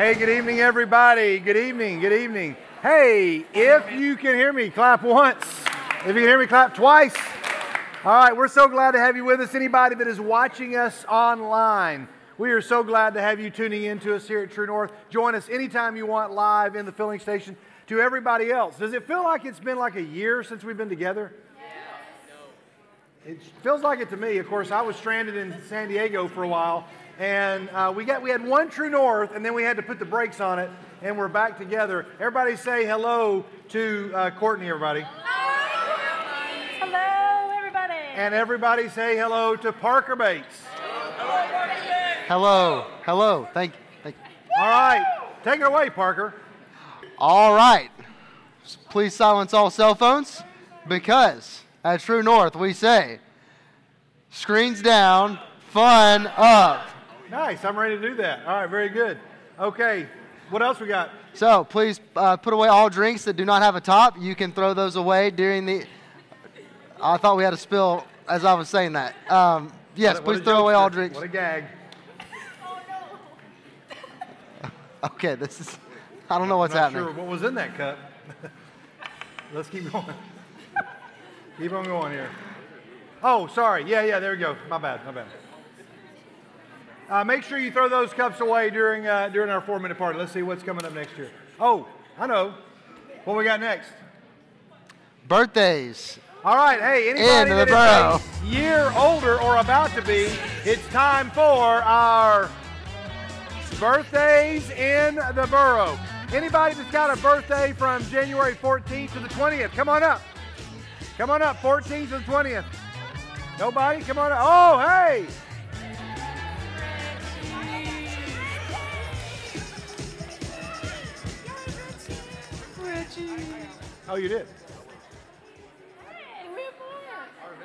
Hey, good evening, everybody. Good evening. Good evening. Hey, if you can hear me, clap once. If you can hear me, clap twice. All right, we're so glad to have you with us. Anybody that is watching us online, we are so glad to have you tuning in to us here at True North. Join us anytime you want live in the filling station. To everybody else, does it feel like it's been like a year since we've been together? It feels like it to me. Of course, I was stranded in San Diego for a while, and uh, we got we had one True North, and then we had to put the brakes on it, and we're back together. Everybody say hello to uh, Courtney, everybody. Hello, everybody. And everybody say hello to Parker Bates. Hello. Hello. hello. Thank, thank All right, take it away, Parker. All right. Please silence all cell phones because at True North we say screens down, fun up. Nice, I'm ready to do that. All right, very good. Okay, what else we got? So please uh, put away all drinks that do not have a top. You can throw those away during the. I thought we had a spill as I was saying that. Um, yes, What what please throw away all drinks. What a gag. Okay, this is. I don't know what's Not happening. sure what was in that cup. Let's keep going. keep on going here. Oh, sorry. Yeah, yeah, there we go. My bad, my bad. Uh, make sure you throw those cups away during, uh, during our four minute party. Let's see what's coming up next year. Oh, I know. What we got next? Birthdays. All right, hey, anybody that is a year older or about to be, it's time for our birthdays in the borough. Anybody that's got a birthday from January 14th to the 20th, come on up. Come on up, 14th to the 20th. Nobody? Come on up. Oh, hey! Oh, you did?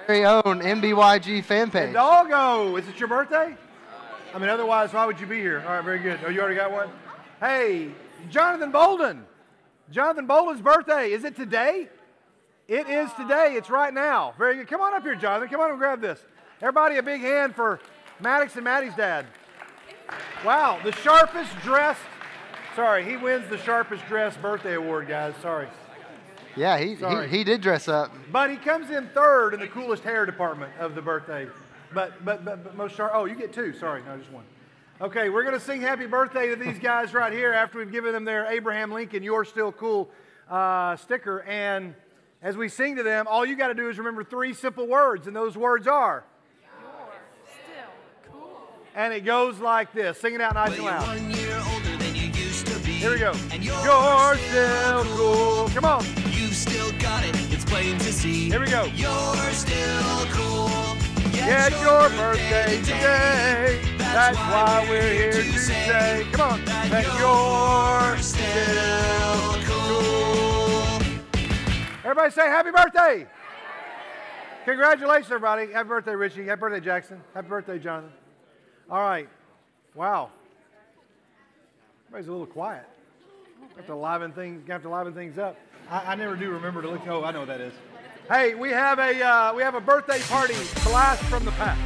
Hey! Our very own NBYG fan page. Doggo, is it your birthday? I mean, otherwise, why would you be here? All right, very good. Oh, you already got one? Hey, Jonathan Bolden. Jonathan Bolden's birthday. Is it today? It is today. It's right now. Very good. Come on up here, Jonathan. Come on and grab this. Everybody, a big hand for Maddox and Maddie's dad. Wow, the sharpest dressed. Sorry, he wins the sharpest dressed birthday award, guys. Sorry. Yeah, he, Sorry. he, he did dress up. But he comes in third in the coolest hair department of the birthday. But but but, but most sharp. Oh, you get two. Sorry, no, just one. Okay, we're gonna sing happy birthday to these guys right here after we've given them their Abraham Lincoln "You're Still Cool" uh, sticker. And as we sing to them, all you got to do is remember three simple words, and those words are. You're Still cool. And it goes like this. Sing it out nice Well, and you're loud. Here we go. And you're, You're still cool. Come on. You've still got it. It's plain to see. Here we go. You're still cool. Yeah, it's your birthday today. That's why we're here to say, come on, that you're still cool. Everybody say happy birthday. Congratulations, everybody. Happy birthday, Richie. Happy birthday, Jackson. Happy birthday, Jonathan. All right. Wow. Everybody's a little quiet. Have to liven things, have to liven things up. I, I never do remember to look. Oh, I know what that is. Hey, we have a uh, we have a birthday party blast from the past.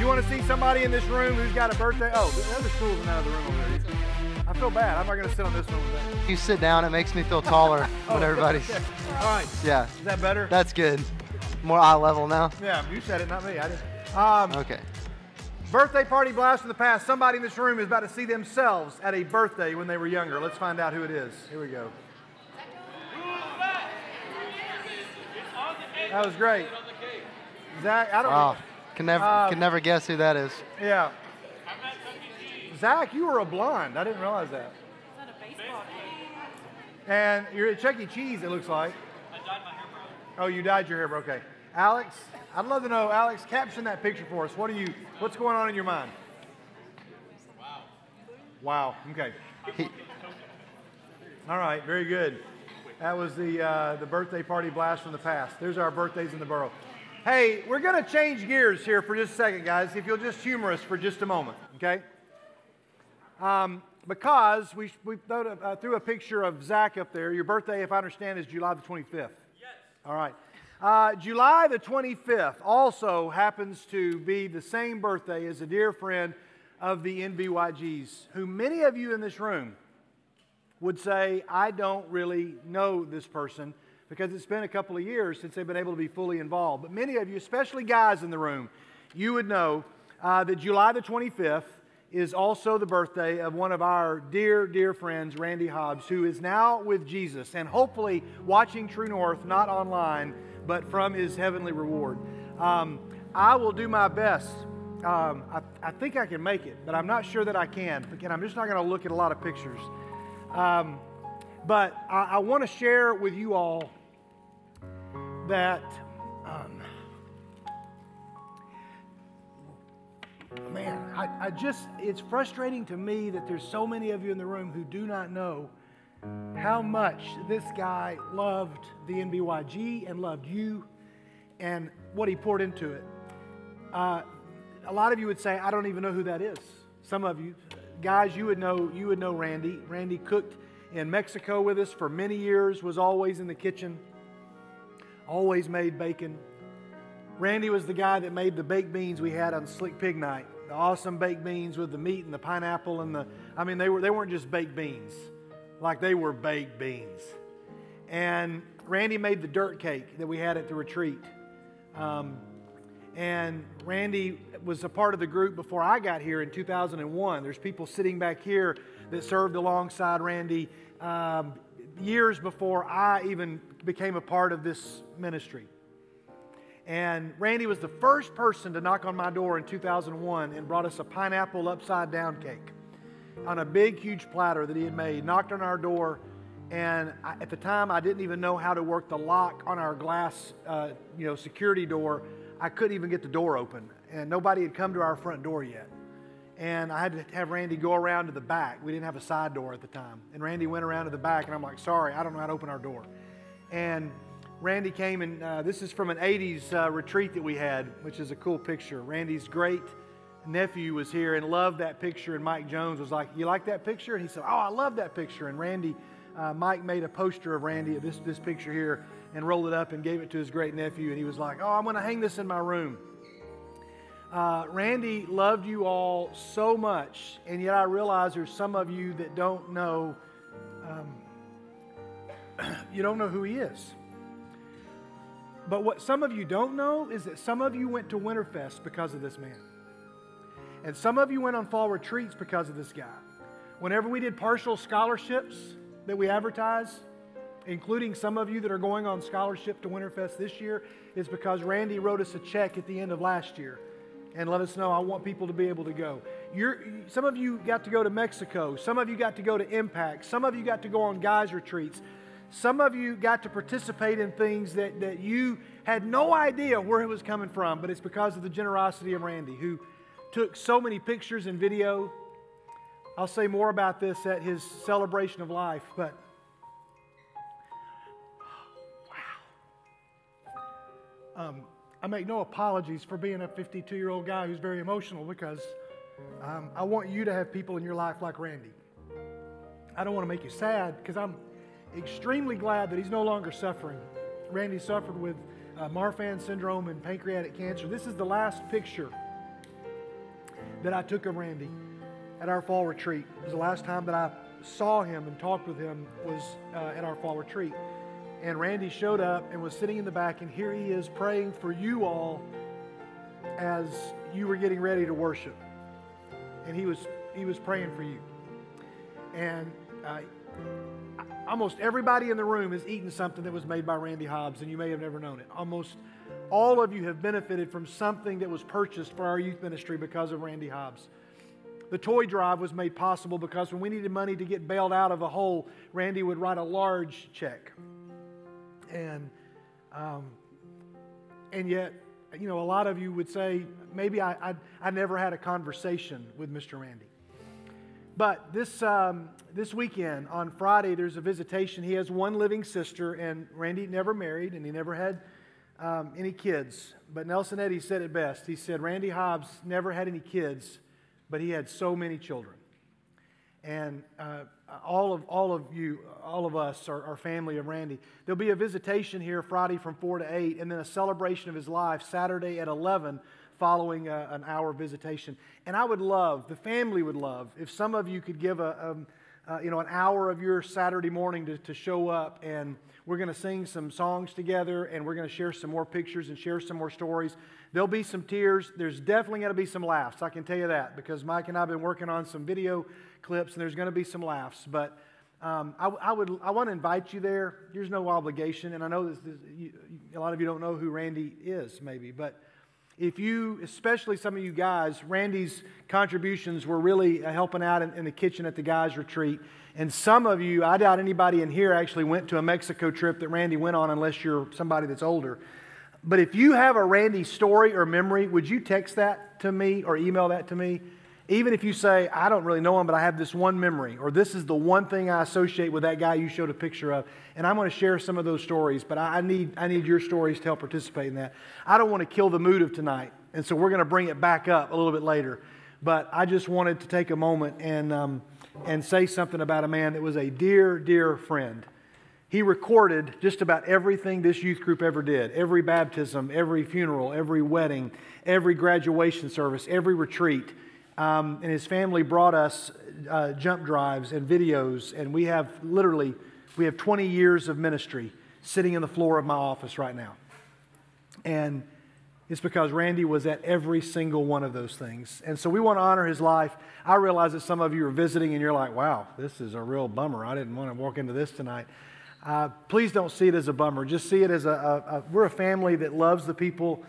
You want to see somebody in this room who's got a birthday? Oh, the other stool's in out of the room over there. I feel bad. I'm not going to sit on this one. Today. You sit down, it makes me feel taller when everybody's. Okay. All right. Yeah, Is that better? that's good. More eye level now. yeah, you said it, not me. I did. Um, Okay. Birthday party blast from the past. Somebody in this room is about to see themselves at a birthday when they were younger. Let's find out who it is. Here we go. That was great. Zach, I don't Wow. Can never Um, can never guess who that is. Yeah. Zach, you were a blonde. I didn't realize that a baseball game? And you're at Chuck E. Cheese, it looks like. I dyed my hair brown. Oh, you dyed your hair brown. Okay. Alex, I'd love to know, Alex, caption that picture for us. What are you, what's going on in your mind? Wow. Wow. Okay. All right, very good. That was the, uh, the birthday party blast from the past. There's our birthdays in the borough. Hey, we're going to change gears here for just a second, guys. If you'll just humor us for just a moment, okay? Um, because we, we threw a, uh, threw a picture of Zach up there. Your birthday, if I understand, is July the 25th. Yes. All right. Uh, July the 25th also happens to be the same birthday as a dear friend of the NBYGs, who many of you in this room would say, I don't really know this person because it's been a couple of years since they've been able to be fully involved. But many of you, especially guys in the room, you would know uh, that July the 25th is also the birthday of one of our dear, dear friends, Randy Hobbs, who is now with Jesus and hopefully watching True North, not online, but from his heavenly reward. Um, I will do my best. Um, I, I, think I can make it, but I'm not sure that I can. Again, I'm just not going to look at a lot of pictures. Um, but I, I want to share with you all that um, man, I, I just, it's frustrating to me that there's so many of you in the room who do not know how much this guy loved the NBYG and loved you and what he poured into it. Uh, a lot of you would say, I don't even know who that is. Some of you, guys, you would know, you would know Randy. Randy cooked in Mexico with us for many years, was always in the kitchen, always made bacon. Randy was the guy that made the baked beans we had on Slick Pig Night. The awesome baked beans with the meat and the pineapple and the, I mean, they, were, they weren't just baked beans, like they were baked beans. And Randy made the dirt cake that we had at the retreat. Um, and Randy was a part of the group before I got here in 2001. There's people sitting back here that served alongside Randy um, years before I even became a part of this ministry. And Randy was the first person to knock on my door in 2001 and brought us a pineapple upside down cake on a big, huge platter that he had made. Knocked on our door, and I, at the time, I didn't even know how to work the lock on our glass, uh, you know, security door. I couldn't even get the door open, and nobody had come to our front door yet. And I had to have Randy go around to the back. We didn't have a side door at the time. And Randy went around to the back, and I'm like, sorry, I don't know how to open our door. And Randy came and uh, this is from an 80s uh, retreat that we had, which is a cool picture. Randy's great nephew was here and loved that picture, and Mike Jones was like, You like that picture? And he said, Oh, I love that picture. And Randy, uh, Mike made a poster of Randy, of this, this picture here, and rolled it up and gave it to his great nephew. And he was like, Oh, I'm going to hang this in my room. Uh, Randy loved you all so much, and yet I realize there's some of you that don't know, um, you don't know who he is. But what some of you don't know is that some of you went to Winterfest because of this man. And some of you went on fall retreats because of this guy. Whenever we did partial scholarships that we advertise, including some of you that are going on scholarship to Winterfest this year, is because Randy wrote us a check at the end of last year and let us know I want people to be able to go. You're, some of you got to go to Mexico. Some of you got to go to Impact. Some of you got to go on guys' retreats. Some of you got to participate in things that, that you had no idea where it was coming from, but it's because of the generosity of Randy, who took so many pictures and video. I'll say more about this at his celebration of life, but wow. Um, I make no apologies for being a 52 year old guy who's very emotional because um, I want you to have people in your life like Randy. I don't want to make you sad because I'm extremely glad that he's no longer suffering. Randy suffered with uh, Marfan syndrome and pancreatic cancer. This is the last picture that I took of Randy at our fall retreat. It was the last time that I saw him and talked with him was uh, at our fall retreat. And Randy showed up and was sitting in the back, and here he is praying for you all as you were getting ready to worship. And he was he was praying for you. And uh, almost everybody in the room has eaten something that was made by Randy Hobbs, and you may have never known it. Almost all of you have benefited from something that was purchased for our youth ministry because of Randy Hobbs. The toy drive was made possible because when we needed money to get bailed out of a hole, Randy would write a large check. And, um, and yet, you know, a lot of you would say, maybe I, I, I never had a conversation with Mr. Randy. But this, um, this weekend, on Friday, there's a visitation. He has one living sister, and Randy never married, and he never had um, any kids. But Nelson Eddy said it best. He said, Randy Hobbs never had any kids, but he had so many children. And uh, all, of, all of you, all of us are, are family of Randy. There'll be a visitation here Friday from 4 to 8, and then a celebration of his life Saturday at 11 following a, an hour visitation. And I would love, the family would love, if some of you could give a, um, uh, you know, an hour of your Saturday morning to, to show up and we're going to sing some songs together and we're going to share some more pictures and share some more stories. There'll be some tears. There's definitely going to be some laughs. I can tell you that because Mike and I have been working on some video clips and there's going to be some laughs. But um, I, I, would, I want to invite you there. There's no obligation. And I know this, this, you, a lot of you don't know who Randy is, maybe. But if you, especially some of you guys, Randy's contributions were really helping out in, in, the kitchen at the guys' retreat. And some of you, I doubt anybody in here actually went to a Mexico trip that Randy went on unless you're somebody that's older. But if you have a Randy story or memory, would you text that to me or email that to me? Even if you say, I don't really know him, but I have this one memory, or this is the one thing I associate with that guy you showed a picture of, and I'm going to share some of those stories, but I need, I need your stories to help participate in that. I don't want to kill the mood of tonight, and so we're going to bring it back up a little bit later. But I just wanted to take a moment and, um, and say something about a man that was a dear, dear friend. He recorded just about everything this youth group ever did every baptism, every funeral, every wedding, every graduation service, every retreat um, and his family brought us uh, jump drives and videos, and we have literally we have 20 years of ministry sitting in the floor of my office right now. And it's because Randy was at every single one of those things. And so we want to honor his life. I realize that some of you are visiting and you're like, wow, this is a real bummer. I didn't want to walk into this tonight. Uh, please don't see it as a bummer. Just see it as a, a, a, we're a family that loves the people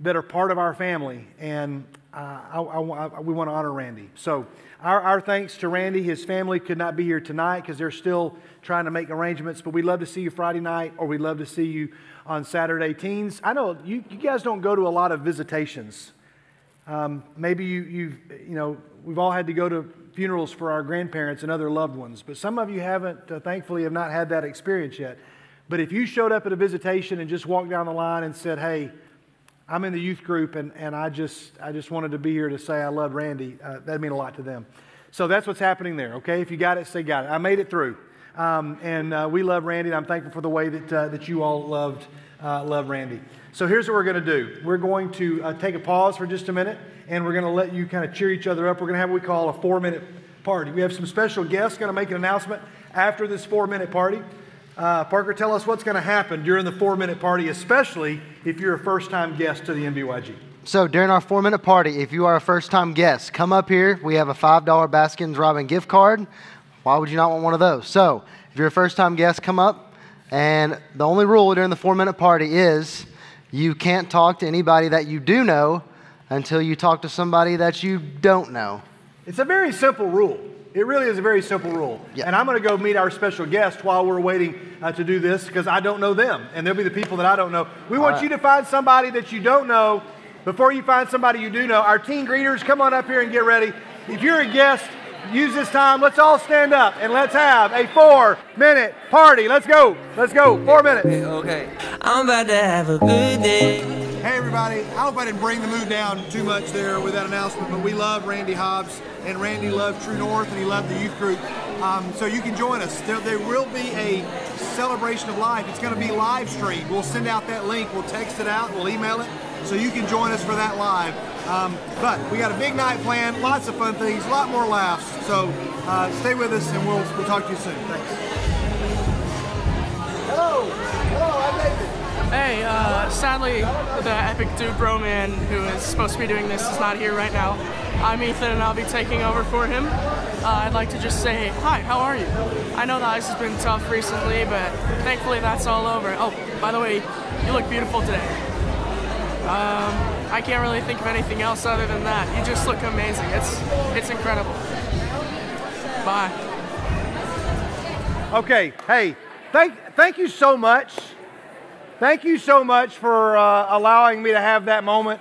that are part of our family. And uh, I, I, I, we want to honor Randy. So, our, our thanks to Randy. His family could not be here tonight because they're still trying to make arrangements, but we'd love to see you Friday night or we'd love to see you on Saturday. Teens, I know you, you guys don't go to a lot of visitations. Um, maybe you, you've, you know, we've all had to go to funerals for our grandparents and other loved ones, but some of you haven't, uh, thankfully, have not had that experience yet. But if you showed up at a visitation and just walked down the line and said, hey, I'm in the youth group, and, and I, just, I just wanted to be here to say I love Randy. Uh, that'd mean a lot to them. So that's what's happening there, okay? If you got it, say got it. I made it through. Um, and uh, we love Randy, and I'm thankful for the way that, uh, that you all loved uh, love Randy. So here's what we're going to do we're going to uh, take a pause for just a minute, and we're going to let you kind of cheer each other up. We're going to have what we call a four minute party. We have some special guests going to make an announcement after this four minute party. Uh, Parker, tell us what's going to happen during the four minute party, especially if you're a first time guest to the NBYG. So, during our four minute party, if you are a first time guest, come up here. We have a $5 Baskin Robbins gift card. Why would you not want one of those? So, if you're a first time guest, come up. And the only rule during the four minute party is you can't talk to anybody that you do know until you talk to somebody that you don't know. It's a very simple rule. It really is a very simple rule. Yeah. And I'm going to go meet our special guest while we're waiting uh, to do this because I don't know them. And they'll be the people that I don't know. We want right. you to find somebody that you don't know before you find somebody you do know. Our teen greeters, come on up here and get ready. If you're a guest, use this time. Let's all stand up and let's have a four minute party. Let's go. Let's go. Four minutes. Okay. I'm about to have a good day. Hey, everybody. I hope I didn't bring the mood down too much there with that announcement, but we love Randy Hobbs, and Randy loved True North, and he loved the youth group. Um, so you can join us. There, there, will be a celebration of life. It's going to be live streamed. We'll send out that link. We'll text it out. We'll email it. So you can join us for that live. Um, but we got a big night planned, lots of fun things, a lot more laughs. So uh, stay with us, and we'll, we'll talk to you soon. Thanks. Hello. Hello, I'm David. Hey, uh, sadly, the Epic Dude Bro man who is supposed to be doing this is not here right now. I'm Ethan and I'll be taking over for him. Uh, I'd like to just say, hi, how are you? I know the ice has been tough recently, but thankfully that's all over. Oh, by the way, you look beautiful today. Um, I can't really think of anything else other than that. You just look amazing. It's, it's incredible. Bye. Okay, hey, thank, thank you so much. Thank you so much for uh, allowing me to have that moment.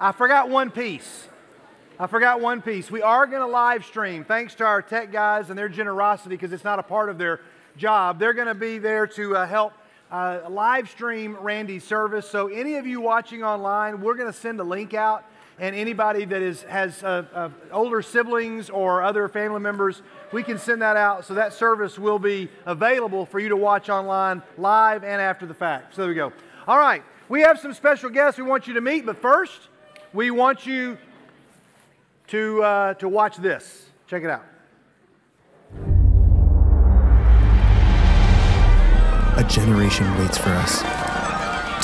I forgot one piece. I forgot one piece. We are going to live stream, thanks to our tech guys and their generosity, because it's not a part of their job. They're going to be there to uh, help uh, live stream Randy's service. So, any of you watching online, we're going to send a link out and anybody that is, has uh, uh, older siblings or other family members, we can send that out so that service will be available for you to watch online live and after the fact. So there we go. All right, We have some special guests we want you to meet, but first, we want you to, uh, to watch this. Check it out. A generation waits for us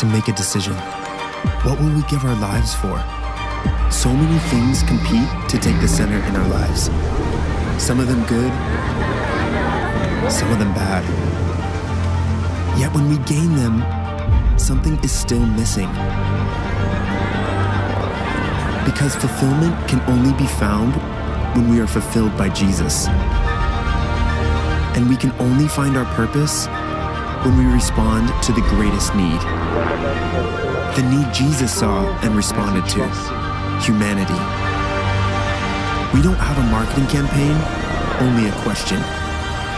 to make a decision. What will we give our lives for? So many things compete to take the center in our lives. Some of them good, some of them bad. Yet when we gain them, something is still missing. Because fulfillment can only be found when we are fulfilled by Jesus. And we can only find our purpose when we respond to the greatest need. The need Jesus saw and responded to humanity. We don't have a marketing campaign, only a question.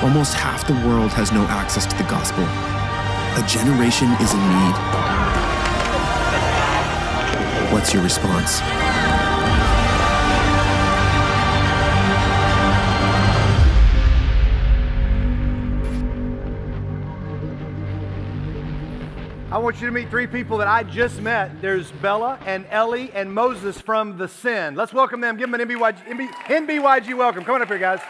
Almost half the world has no access to the gospel. A generation is in need. What's your response? I want you to meet three people that I just met. There's Bella and Ellie and Moses from The Send. Let's welcome them. Give them an NBYG, NB, NBYG welcome. Come on up here, guys.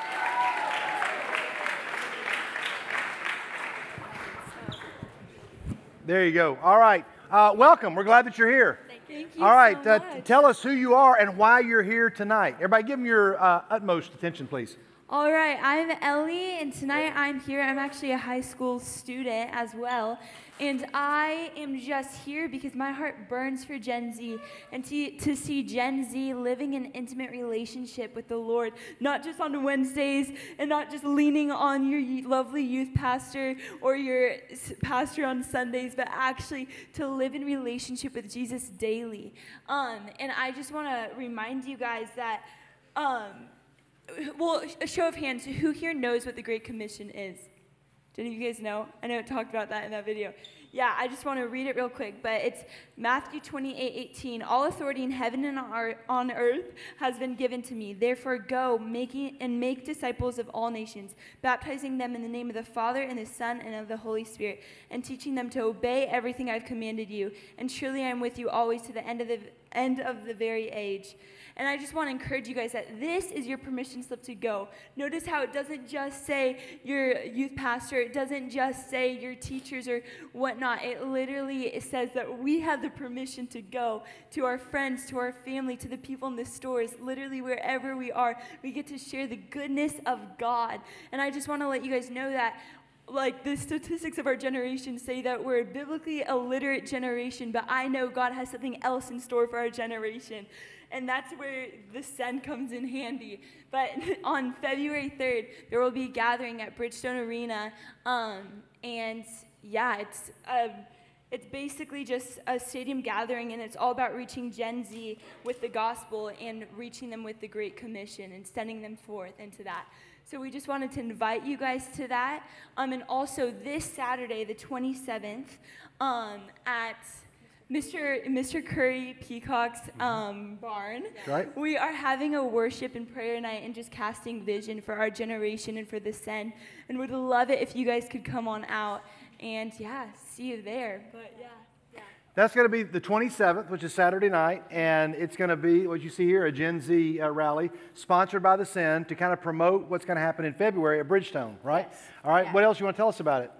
There you go. All right. Uh, welcome. We're glad that you're here. Thank you All right. so uh, tell us who you are and why you're here tonight. Everybody, give them your uh, utmost attention, please. All right, I'm Ellie, and tonight I'm here. I'm actually a high school student as well. And I am just here because my heart burns for Gen Z and to, to see Gen Z living an intimate relationship with the Lord, not just on Wednesdays and not just leaning on your lovely youth pastor or your pastor on Sundays, but actually to live in relationship with Jesus daily. Um, and I just want to remind you guys that. Um, well, a show of hands, who here knows what the Great Commission is? Do any of you guys know? I know it talked about that in that video. Yeah, I just want to read it real quick, but it's Matthew 28 18. All authority in heaven and on earth has been given to me. Therefore, go making and make disciples of all nations, baptizing them in the name of the Father and the Son and of the Holy Spirit, and teaching them to obey everything I've commanded you. And truly, I am with you always to the end of the end of the very age. And I just want to encourage you guys that this is your permission slip to go. Notice how it doesn't just say your youth pastor, it doesn't just say your teachers or whatnot. It literally it says that we have the permission to go to our friends, to our family, to the people in the stores, literally wherever we are. We get to share the goodness of God. And I just want to let you guys know that like the statistics of our generation say that we're a biblically illiterate generation, but I know God has something else in store for our generation. And that's where the Send comes in handy. But on February 3rd, there will be a gathering at Bridgestone Arena. Um, and yeah, it's, um, it's basically just a stadium gathering, and it's all about reaching Gen Z with the gospel and reaching them with the Great Commission and sending them forth into that. So we just wanted to invite you guys to that. Um, and also this Saturday, the 27th, um, at Mr. Mr. Curry Peacock's um, barn, Right. we are having a worship and prayer night and just casting vision for our generation and for the Send. And would love it if you guys could come on out and yeah, see you there. But yeah, yeah. That's going to be the 27th, which is Saturday night, and it's going to be what you see here a Gen Z uh, rally sponsored by the Send to kind of promote what's going to happen in February at Bridgestone, right? Yes. All right, what else you want to tell us about it?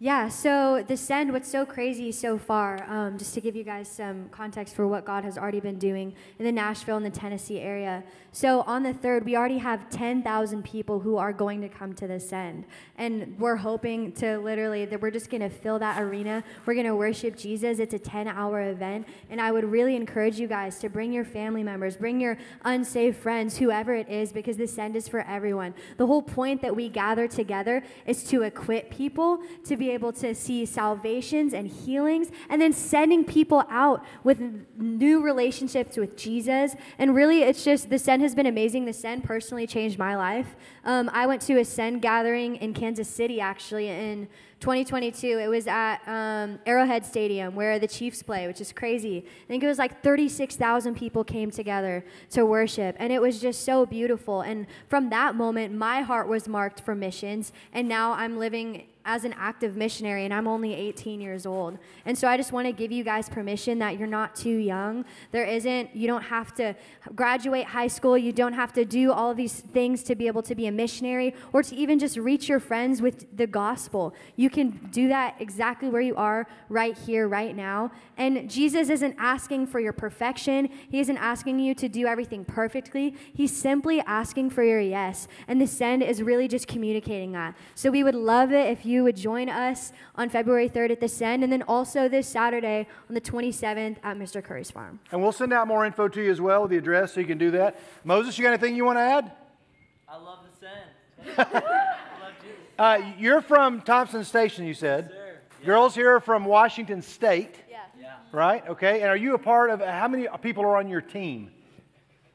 Yeah, so the send, what's so crazy so far, um, just to give you guys some context for what God has already been doing in the Nashville and the Tennessee area. So on the 3rd, we already have 10,000 people who are going to come to the send. And we're hoping to literally, that we're just going to fill that arena. We're going to worship Jesus. It's a 10 hour event. And I would really encourage you guys to bring your family members, bring your unsaved friends, whoever it is, because the send is for everyone. The whole point that we gather together is to equip people to be able to see salvations and healings, and then sending people out with new relationships with Jesus. And really, it's just the send has been amazing. The send personally changed my life. Um, I went to a send gathering in Kansas City actually in 2022. It was at um, Arrowhead Stadium where the Chiefs play, which is crazy. I think it was like 36,000 people came together to worship, and it was just so beautiful. And from that moment, my heart was marked for missions, and now I'm living as an active missionary, and I'm only 18 years old. And so I just want to give you guys permission that you're not too young. There isn't, you don't have to graduate high school, you don't have to do all of these things to be able to be a missionary or to even just reach your friends with the gospel. You can do that exactly where you are, right here, right now. And Jesus isn't asking for your perfection, He isn't asking you to do everything perfectly. He's simply asking for your yes. And the send is really just communicating that. So we would love it if you would join us on February 3rd at the Send, and then also this Saturday on the 27th at Mr. Curry's farm. And we'll send out more info to you as well with the address so you can do that. Moses, you got anything you want to add? I love the send. Uh, you're from Thompson Station, you said. Girls here are from Washington State. Yeah. Right? Okay. And are you a part of how many people are on your team?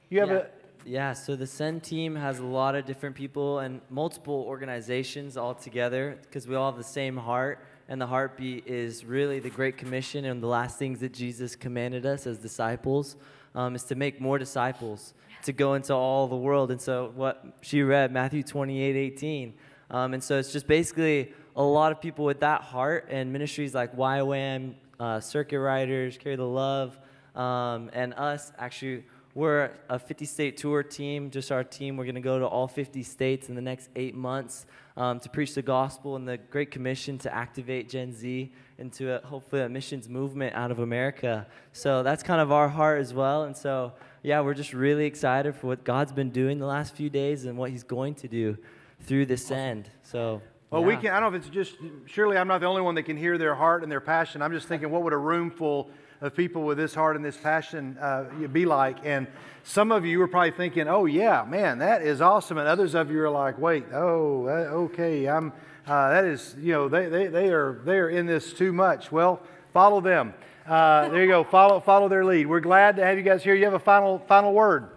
You have yeah. a Yeah, so the Send team has a lot of different people and multiple organizations all together because we all have the same heart. And the heartbeat is really the Great Commission and the last things that Jesus commanded us as disciples um, is to make more disciples, to go into all the world. And so what she read, Matthew 28 18. Um, and so it's just basically a lot of people with that heart and ministries like YWAM, uh, Circuit Riders, Carry the Love, um, and us actually we're a 50 state tour team, just our team. We're going to go to all 50 states in the next eight months um, to preach the gospel and the Great Commission to activate Gen Z into a, hopefully a missions movement out of America. So that's kind of our heart as well. And so, yeah, we're just really excited for what God's been doing the last few days and what He's going to do through this end. So, Well, we yeah. can. I don't know if it's just. Surely, I'm not the only one that can hear their heart and their passion. I'm just thinking, what would a room full of people with this heart and this passion uh, be like? And some of you are probably thinking, "Oh yeah, man, that is awesome," and others of you are like, "Wait, oh, uh, okay, I'm. Uh, that is, you know, they, they, they are they are in this too much." Well, follow them. Uh, there you go. Follow follow their lead. We're glad to have you guys here. You have a final final word.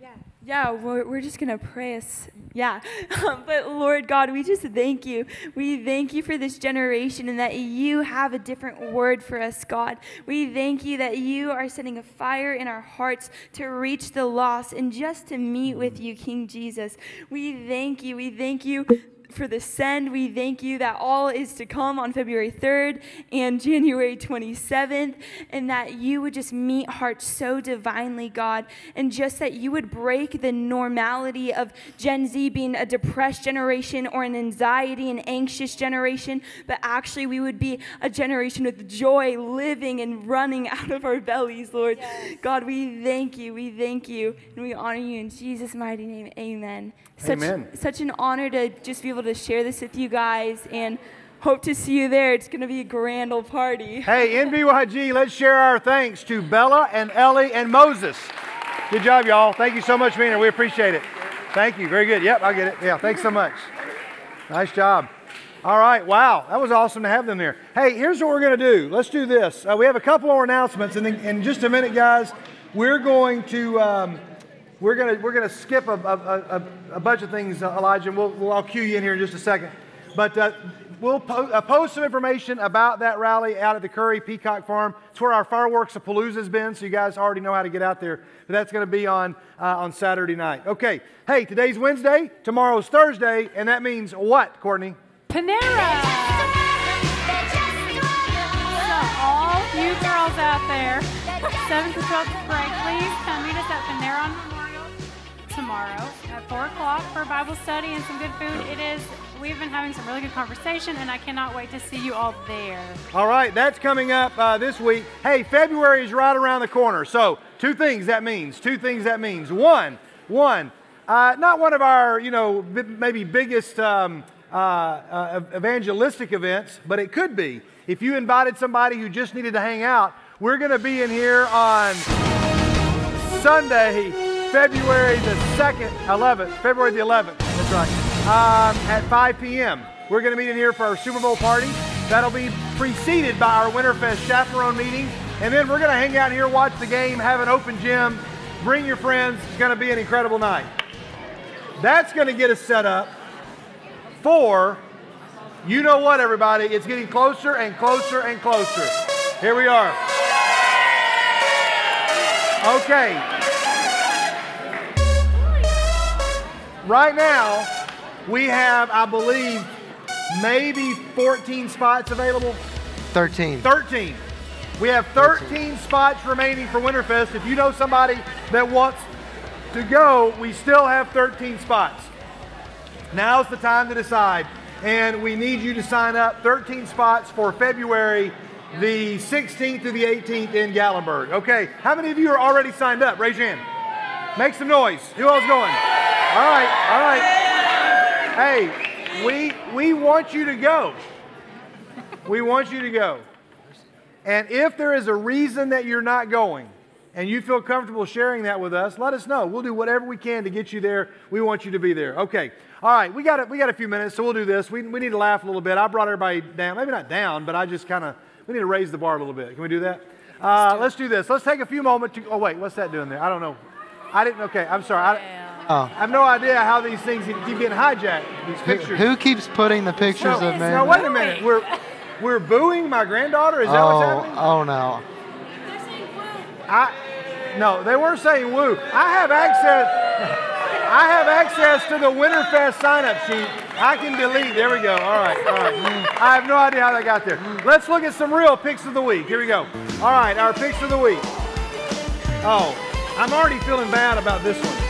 Yeah, Yeah, we're, we're just going to pray us. Yeah. but Lord God, we just thank you. We thank you for this generation and that you have a different word for us, God. We thank you that you are setting a fire in our hearts to reach the lost and just to meet with you, King Jesus. We thank you. We thank you for the send. We thank you that all is to come on February 3rd and January 27th, and that you would just meet hearts so divinely, God, and just that you would break the normality of Gen Z being a depressed generation or an anxiety and anxious generation, but actually we would be a generation with joy living and running out of our bellies, Lord. God, we thank you. We thank you, and we honor you in Jesus' mighty name. Amen. Such, Amen. Such an honor to just be able to share this with you guys and hope to see you there. It's going to be a grand old party. Hey, NBYG, let's share our thanks to Bella and Ellie and Moses. Good job, y'all. Thank you so much for being here. We appreciate it. Thank you. Very good. Yep, I get it. Yeah, thanks so much. Nice job. All right. Wow, that was awesome to have them there. Hey, here's what we're going to do. Let's do this. Uh, we have a couple more announcements, and then in just a minute, guys, we're going to. Um, we're gonna we're gonna skip a, a, a, a bunch of things, uh, Elijah, and we'll, we'll I'll cue you in here in just a second. But uh, we'll po- uh, post some information about that rally out at the Curry Peacock Farm. It's where our fireworks of Palooza has been, so you guys already know how to get out there. But that's going to be on uh, on Saturday night. Okay. Hey, today's Wednesday, tomorrow's Thursday, and that means what, Courtney? Panera. All you girls out there, 7th to 12th grade, please come meet us at Panera on Memorial tomorrow at 4 o'clock for Bible study and some good food. It is, we've been having some really good conversation, and I cannot wait to see you all there. All right, that's coming up uh, this week. Hey, February is right around the corner. So, two things that means. Two things that means. One, one, uh, not one of our, you know, b- maybe biggest um, uh, uh, evangelistic events, but it could be. If you invited somebody who just needed to hang out, we're going to be in here on Sunday, February the 2nd, 11th, February the 11th, that's right, um, at 5 p.m. We're going to meet in here for our Super Bowl party. That'll be preceded by our Winterfest chaperone meeting. And then we're going to hang out here, watch the game, have an open gym, bring your friends. It's going to be an incredible night. That's going to get us set up for, you know what, everybody, it's getting closer and closer and closer. Here we are. Okay. Right now, we have, I believe, maybe 14 spots available. 13. 13. We have 13 spots remaining for Winterfest. If you know somebody that wants to go, we still have 13 spots. Now's the time to decide. And we need you to sign up 13 spots for February the 16th to the 18th in Gatlinburg. Okay, how many of you are already signed up? Raise your hand. Make some noise. Who else going? All right, all right. Hey, we we want you to go. We want you to go. And if there is a reason that you're not going and you feel comfortable sharing that with us, let us know. We'll do whatever we can to get you there. We want you to be there. Okay. All right. We got a, we got a few minutes, so we'll do this. We, we need to laugh a little bit. I brought everybody down. Maybe not down, but I just kind of, we need to raise the bar a little bit. Can we do that? Uh, let's do this. Let's take a few moments to, oh, wait, what's that doing there? I don't know. I didn't, okay, I'm sorry. I, Oh. I have no idea how these things keep getting hijacked, these pictures. who keeps putting the pictures no, of me? Now wait a minute. We're, we're booing my granddaughter? Is that what's oh, happening? oh no. I no, they weren't saying woo. I have access. I have access to the Winterfest sign-up sheet. I can delete. There we go. All right, all right. I have no idea how that got there. Let's look at some real picks of the week. Here we go. All right, our picks of the week. Oh, I'm already feeling bad about this one.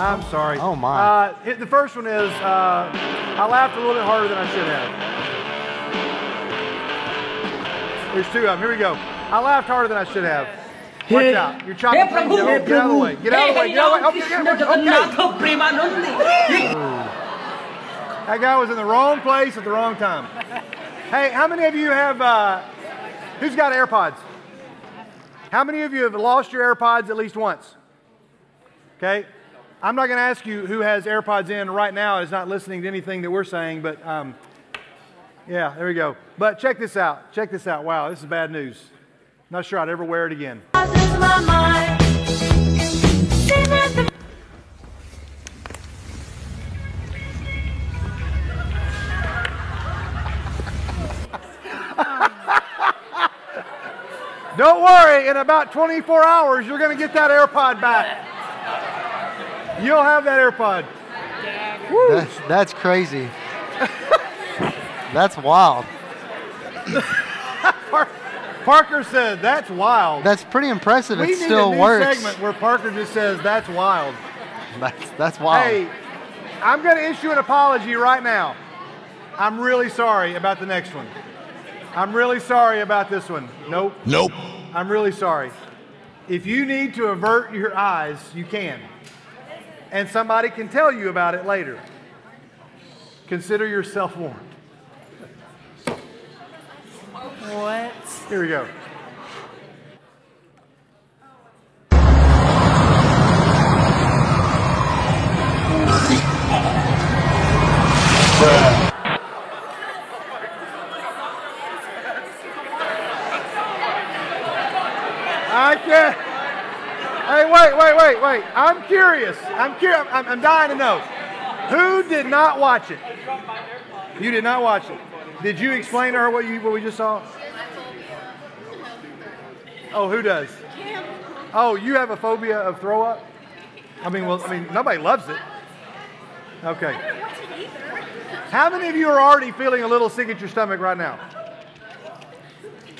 I'm sorry. Oh, my. Uh, the first one is uh, I laughed a little bit harder than I should have. There's two of them. Here we go. I laughed harder than I should have. Watch out. You're chopping. Get out of the way. Get out of the way. Get out of the way. Get out of the way. Okay. That guy was in the wrong place at the wrong time. Hey, how many of you have, uh, who's got AirPods? How many of you have lost your AirPods at least once? Okay, I'm not going to ask you who has AirPods in right now is not listening to anything that we're saying, but um, yeah, there we go. But check this out. Check this out. Wow, this is bad news. Not sure I'd ever wear it again. Don't worry, in about 24 hours, you're going to get that AirPod back. You'll have that AirPod. That's, that's crazy. that's wild. Parker said, "That's wild." That's pretty impressive. we it need still a new works. segment where Parker just says, "That's wild." That's, that's wild. Hey, I'm going to issue an apology right now. I'm really sorry about the next one. I'm really sorry about this one. Nope. Nope. I'm really sorry. If you need to avert your eyes, you can. And somebody can tell you about it later. Consider yourself warned. What? Here we go. Wait, wait. I'm curious. I'm curious. I'm, I'm dying to know. Who did not watch it? You did not watch it. Did you explain to her what you what we just saw? Oh, who does? Oh, you have a phobia of throw up? I mean, well, I mean, nobody loves it. Okay. How many of you are already feeling a little sick at your stomach right now?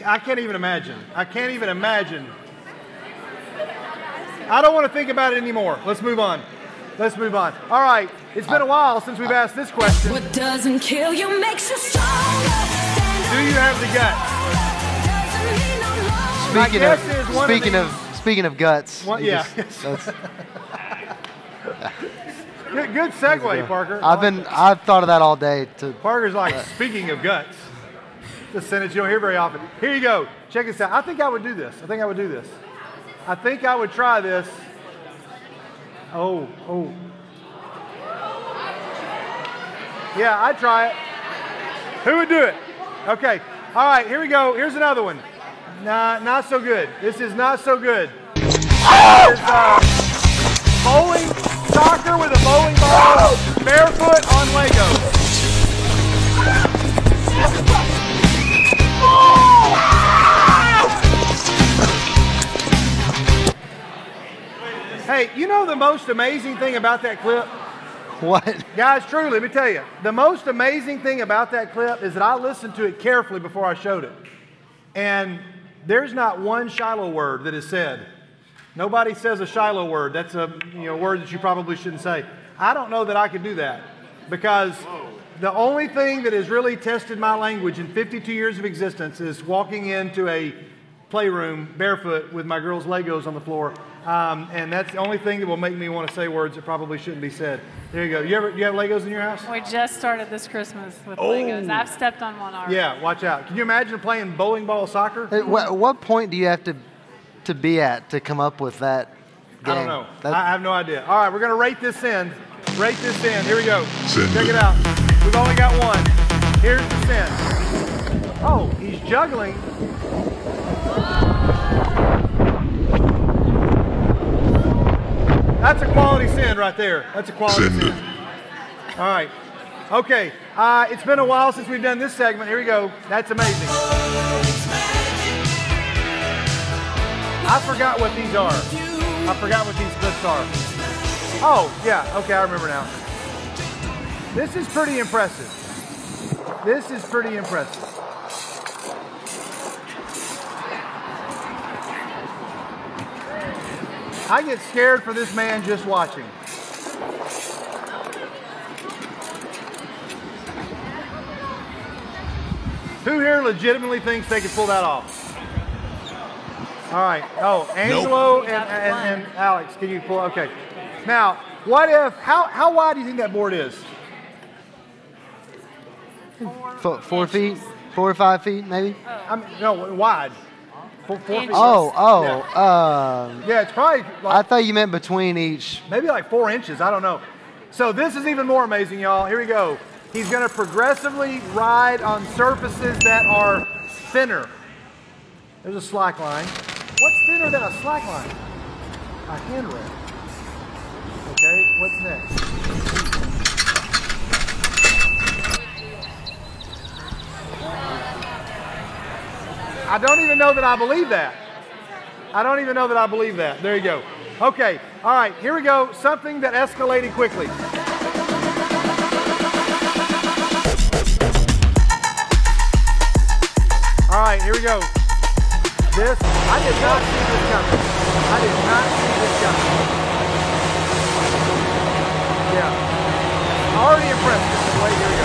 I can't even imagine. I can't even imagine. I don't want to think about it anymore. Let's move on. Let's move on. All right. It's been a while since we've asked this question. What doesn't kill you makes you stronger. Do you have the guts? Speaking of is one of speaking of, these- speaking of guts. One- yeah. just- Good, good segue, Parker. I've been I've thought of that all day. To Parker's like, speaking of guts, the sentence you don't hear very often. Here you go. Check this out. I think I would do this. I think I would do this. I think I would try this. Oh, oh. Yeah, I'd try it. Who would do it? Okay. All right, here we go. Here's another one. Nah, not so good. This is not so good. Is, uh, bowling soccer with a bowling ball, barefoot on Legos. Hey, you know the most amazing thing about that clip? What? Guys, truly, let me tell you, the most amazing thing about that clip is that I listened to it carefully before I showed it. And there's not one Shiloh word that is said. Nobody says a Shiloh word. That's a you know, word that you probably shouldn't say. I don't know that I could do that because the only thing that has really tested my language in 52 years of existence is walking into a playroom barefoot with my girls' Legos on the floor. Um, and that's the only thing that will make me want to say words that probably shouldn't be said. There you go. You ever you have Legos in your house? We just started this Christmas with Oh. Legos. I've stepped on one already. Yeah, watch out. Can you imagine playing bowling ball soccer? At what, what point do you have to to be at to come up with that game? I don't know. That- I I have no idea. All right, we're going to rate this in. Rate this in. Here we go. Check it out. We've only got one. Here's the sin. Oh, he's juggling. That's a quality sin right there. That's a quality sin. All right. Okay. Uh, it's been a while since we've done this segment. Here we go. That's amazing. I forgot what these are. I forgot what these clips are. Oh, yeah. Okay, I remember now. This is pretty impressive. This is pretty impressive. I get scared for this man just watching. Who here legitimately thinks they could pull that off? All right. Oh, Angelo and, and, and Alex, can you pull? Okay. Now, what if? How how wide do you think that board is? Four, four feet, four or five feet, maybe. I mean, no, wide. Four, four feet. Oh, oh, Yeah. um, Yeah, it's probably I thought you meant between each. maybe like four inches. I don't know. So this is even more amazing, y'all. Here we go. He's going to progressively ride on surfaces that are thinner. There's a slack line. What's thinner than a slack line? A handrail. Okay, what's next? I don't even know that I believe that. I don't even know that I believe that. There you go. Okay, all right, here we go. Something that escalated quickly. All right, here we go. This, I did not see this coming. I did not see this coming. Yeah. Already impressed. Wait, here we go.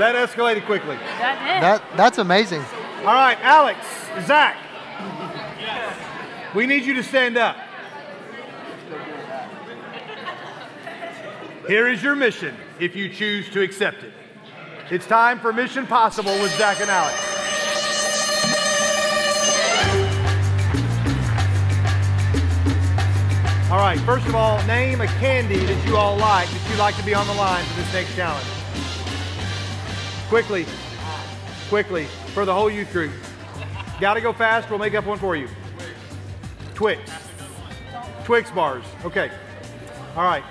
That escalated quickly. That did. That that's amazing. All right, Alex, Zach, we need you to stand up. Here is your mission if you choose to accept it. It's time for Mission Possible with Zach and Alex. All right, first of all, name a candy that you all like that you'd like to be on the line for this next challenge. Quickly, quickly, for the whole youth group. Gotta go fast, we'll make up one for you. Twix. Twix bars, okay. All right,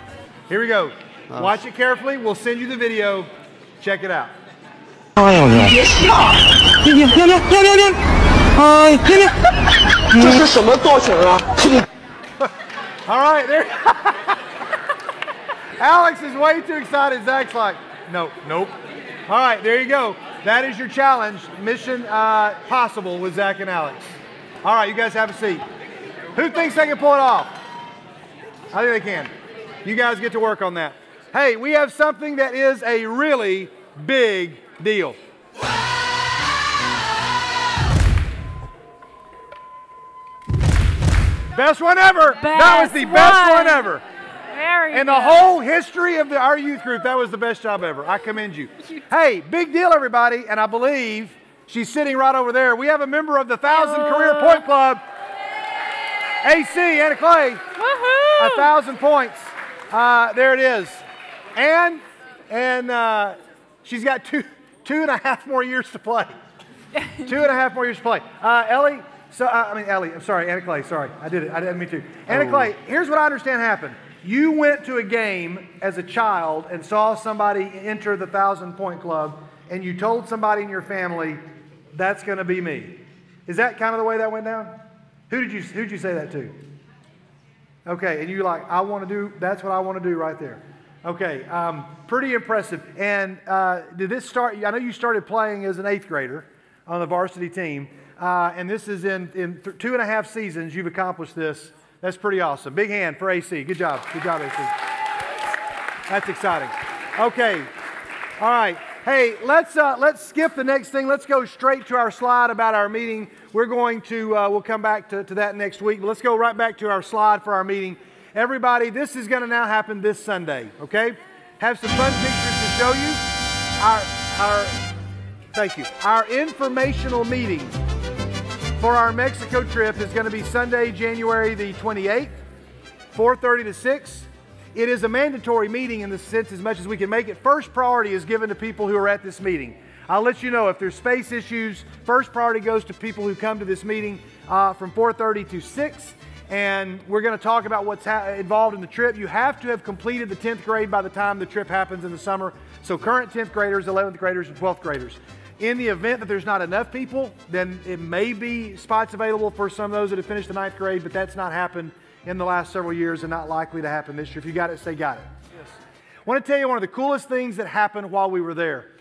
here we go. Uh. Watch it carefully, we'll send you the video. Check it out. All right, there. Alex is way too excited. Zach's like, nope, nope. All right, there you go. That is your challenge. Mission uh, possible with Zach and Alex. All right, you guys have a seat. Who thinks they can pull it off? I think they can. You guys get to work on that. Hey, we have something that is a really big deal. Best one ever. that was the Best best one one. ever. Very In the good. whole history of the, our youth group, that was the best job ever. I commend you. Hey, big deal, everybody. And I believe she's sitting right over there. We have a member of the Thousand Career Point Club, AC, Anna Clay. A thousand points. Uh, there it is. And and uh, she's got two two and a half more years to play. two and a half more years to play. Uh, Ellie, so uh, I mean Ellie. I'm sorry, Anna Clay. Sorry, I did it. I didn't mean to. Anna Oh. Clay. Here's what I understand happened. You went to a game as a child and saw somebody enter the thousand point club, and you told somebody in your family, that's going to be me. Is that kind of the way that went down? Who did you, who did you say that to? Okay, and you're like, I want to do, that's what I want to do right there. Okay, um, pretty impressive. And uh, did this start? I know you started playing as an eighth grader on the varsity team, uh, and this is in, in th- two and a half seasons you've accomplished this. That's pretty awesome. Big hand for AC. Good job. Good job, AC. That's exciting. Okay, all right. Hey, let's uh, let's skip the next thing. Let's go straight to our slide about our meeting. We're going to uh, we'll come back to, to that next week. But let's go right back to our slide for our meeting. Everybody, this is going to now happen this Sunday. Okay, have some fun pictures to show you. Our our thank you. Our informational meeting for our Mexico trip is going to be Sunday, January the 28th, 4:30 to 6. It is a mandatory meeting in the sense as much as we can make it. First priority is given to people who are at this meeting. I'll let you know if there's space issues. First priority goes to people who come to this meeting uh, from 4:30 to 6, and we're going to talk about what's ha- involved in the trip. You have to have completed the 10th grade by the time the trip happens in the summer. So current 10th graders, 11th graders, and 12th graders. In the event that there's not enough people, then it may be spots available for some of those that have finished the ninth grade, but that's not happened in the last several years and not likely to happen this year. If you got it, say got it. Yes. I want to tell you one of the coolest things that happened while we were there.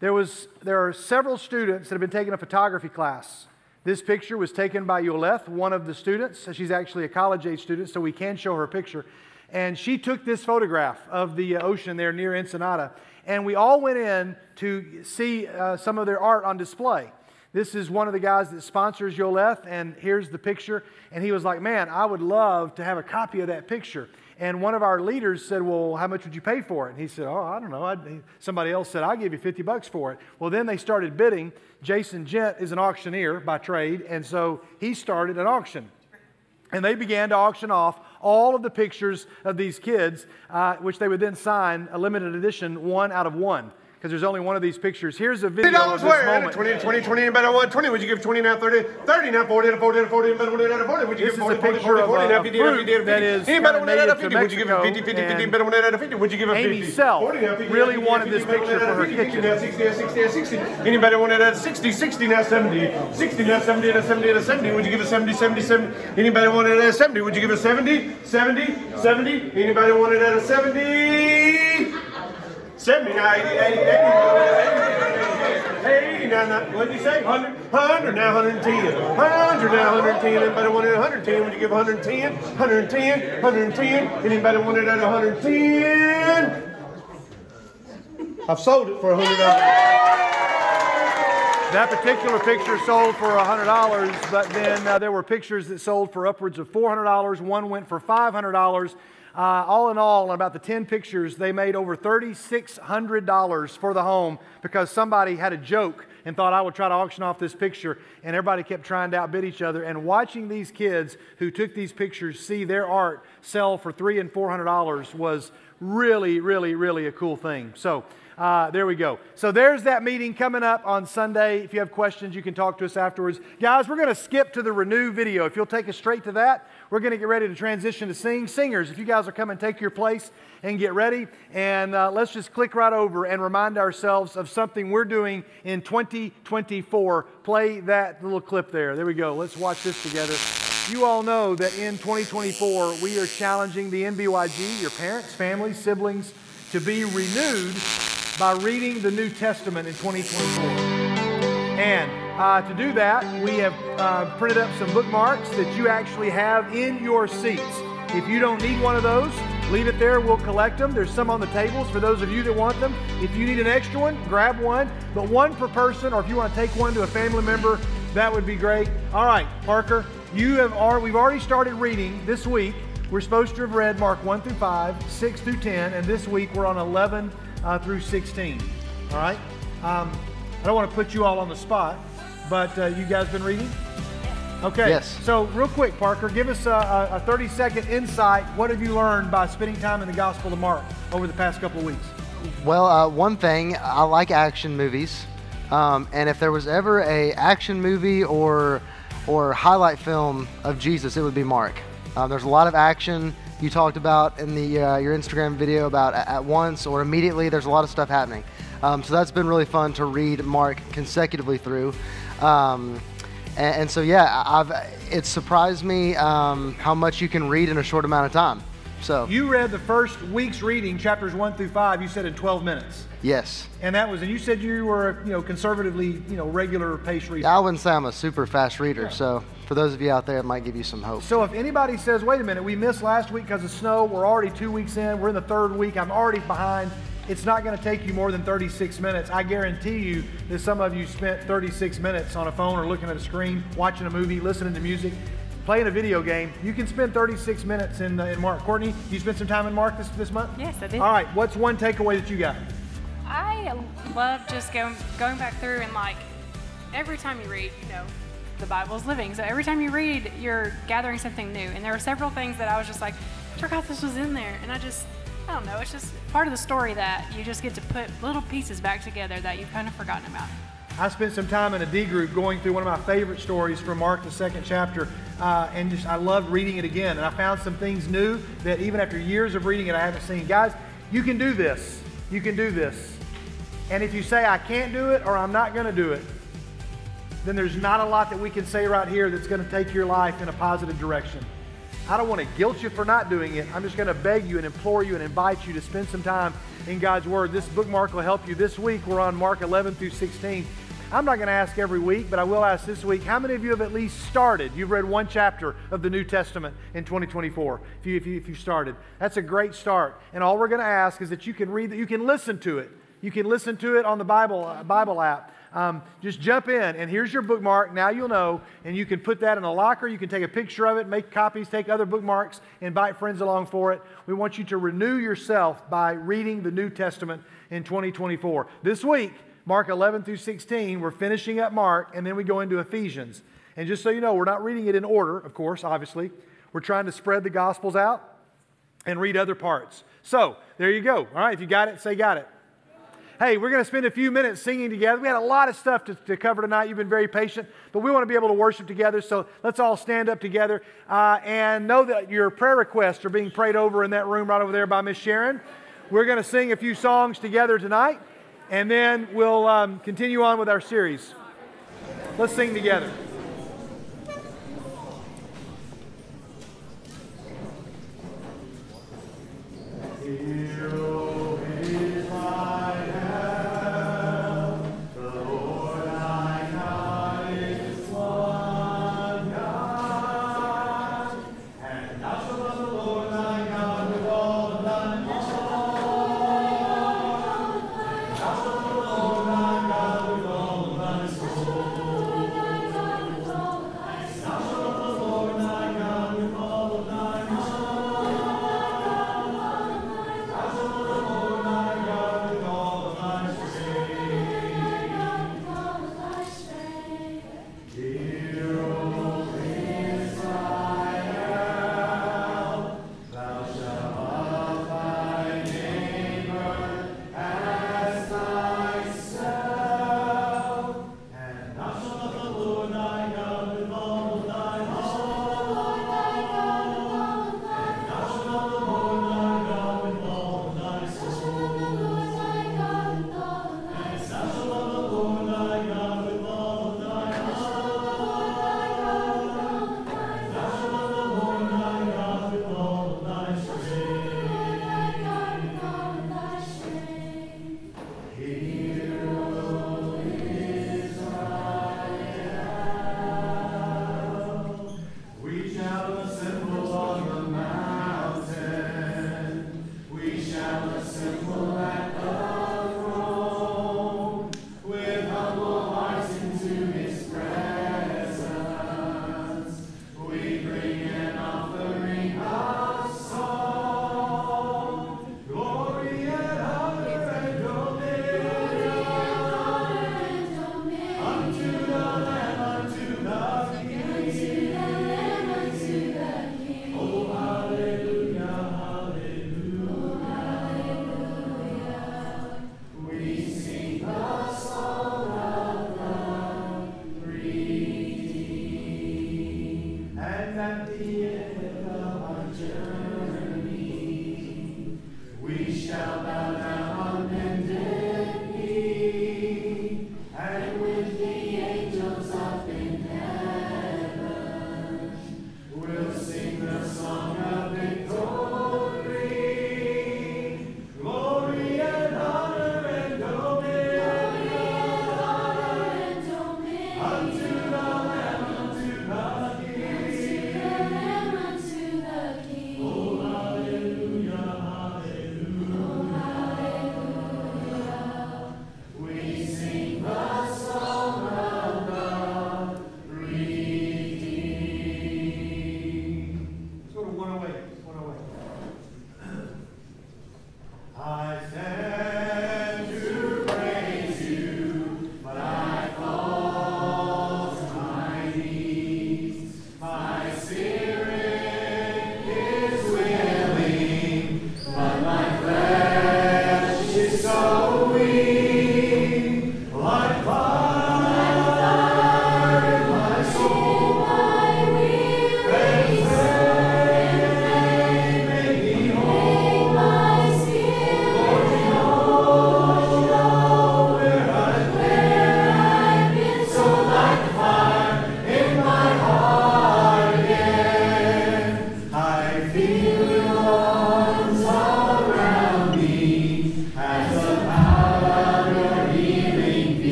There was there are several students that have been taking a photography class. This picture was taken by Yoleth, one of the students. She's actually a college age student, so we can show her picture. And she took this photograph of the uh, ocean there near Ensenada. And we all went in to see uh, some of their art on display. This is one of the guys that sponsors Yoleth, and here's the picture. And he was like, Man, I would love to have a copy of that picture. And one of our leaders said, Well, how much would you pay for it? And he said, Oh, I don't know. I'd, somebody else said, I'll give you 50 bucks for it. Well, then they started bidding. Jason Gent is an auctioneer by trade, and so he started an auction. And they began to auction off all of the pictures of these kids, uh, which they would then sign a limited edition one out of one. Because there's only one of these pictures. Here's a video of $20 this where? moment. 20 to 20, 20, anybody want 20? Would you give 20 now 30? 30 now 40 to 40 to 40, anybody want that 40? Would you This give is 40, a 40, picture 40, of 40 a- now a 50, fruit 50, 50, that is want that native 50? to Would you give a 50, 50, 50, Mexico, anybody want that 50? Would you give a 50? Amy Self 40 now 50, really 50, wanted this 50, picture for her 50, kitchen. now 60, now 60, now 60. Anybody want that 60, 60 now 70, 60 now 70, now 70, now 70. Would you give a 70, 70, 70? Anybody want that 70? Would you give a 70, 70, 70? Anybody want it at a 70? 70 now, 80, 80, 80, 80 now, now, what did you say? 100, 100 now, 110. 100 now, 110. Anybody want it at 110? Would you give 110? 110, 110. Anybody want it at 110? I've sold it for $100. That particular picture sold for $100, but then uh, there were pictures that sold for upwards of $400. One went for $500. Uh, all in all, about the 10 pictures, they made over $3,600 for the home because somebody had a joke and thought I would try to auction off this picture, and everybody kept trying to outbid each other. And watching these kids who took these pictures see their art sell for three and four hundred dollars was really, really, really a cool thing. So. Uh, there we go. So there's that meeting coming up on Sunday. If you have questions, you can talk to us afterwards. Guys, we're going to skip to the renew video. If you'll take us straight to that, we're going to get ready to transition to sing. Singers, if you guys are coming, take your place and get ready. And uh, let's just click right over and remind ourselves of something we're doing in 2024. Play that little clip there. There we go. Let's watch this together. You all know that in 2024, we are challenging the NBYG, your parents, families, siblings, to be renewed by reading the New Testament in 2024. And uh, to do that, we have uh, printed up some bookmarks that you actually have in your seats. If you don't need one of those, leave it there. We'll collect them. There's some on the tables for those of you that want them. If you need an extra one, grab one. But one per person, or if you want to take one to a family member, that would be great. All right, Parker, you have already, we've already started reading this week. We're supposed to have read Mark 1 through 5, 6 through 10, and this week we're on 11 uh, through 16. All right? Um, I don't want to put you all on the spot, but uh, you guys been reading? Okay. Yes. So, real quick, Parker, give us a, a 30 second insight. What have you learned by spending time in the Gospel of Mark over the past couple of weeks? Well, uh, one thing I like action movies, um, and if there was ever a action movie or or highlight film of Jesus, it would be Mark. Uh, there's a lot of action you talked about in the uh, your Instagram video about at once or immediately. There's a lot of stuff happening. Um, so that's been really fun to read Mark consecutively through. Um, and, and so, yeah, I've, it surprised me um, how much you can read in a short amount of time. So, You read the first week's reading, chapters one through five. You said in 12 minutes, yes. and that was. And you said you were, you know, conservatively, you know, regular pace reader. I wouldn't say I'm a super fast reader. So, for those of you out there, it might give you some hope. So if anybody says, "Wait a minute, we missed last week because of snow. We're already two weeks in. We're in the third week. I'm already behind." It's not going to take you more than 36 minutes. I guarantee you that some of you spent 36 minutes on a phone or looking at a screen, watching a movie, listening to music, playing a video game. You can spend 36 minutes in, uh, in Mark. Courtney, you spent some time in Mark this, this month? Yes, I did. All right, what's one takeaway that you got? I love just going going back through and like every time you read, you know, the Bible's living. So every time you read, you're gathering something new. And there were several things that I was just like, I forgot this was in there. And I just, I don't know, it's just part of the story that you just get to put little pieces back together that you've kind of forgotten about. I spent some time in a D group going through one of my favorite stories from Mark, the second chapter, uh, and just I loved reading it again. And I found some things new that even after years of reading it, I haven't seen. Guys, you can do this. You can do this. And if you say, I can't do it or I'm not going to do it, then there's not a lot that we can say right here that's going to take your life in a positive direction. I don't want to guilt you for not doing it. I'm just going to beg you and implore you and invite you to spend some time in God's Word. This bookmark will help you. This week we're on Mark 11 through 16. I'm not going to ask every week, but I will ask this week how many of you have at least started? You've read one chapter of the New Testament in 2024. If you, if you, if you started, that's a great start. And all we're going to ask is that you can read that, you can listen to it. You can listen to it on the Bible, uh, Bible app. Um, just jump in, and here's your bookmark. Now you'll know, and you can put that in a locker. You can take a picture of it, make copies, take other bookmarks, invite friends along for it. We want you to renew yourself by reading the New Testament in 2024. This week, Mark 11 through 16, we're finishing up Mark, and then we go into Ephesians. And just so you know, we're not reading it in order, of course, obviously. We're trying to spread the Gospels out and read other parts. So, there you go. All right, if you got it, say got it. Hey, we're going to spend a few minutes singing together. We had a lot of stuff to, to cover tonight. You've been very patient, but we want to be able to worship together. So let's all stand up together uh, and know that your prayer requests are being prayed over in that room right over there by Miss Sharon. We're going to sing a few songs together tonight, and then we'll um, continue on with our series. Let's sing together.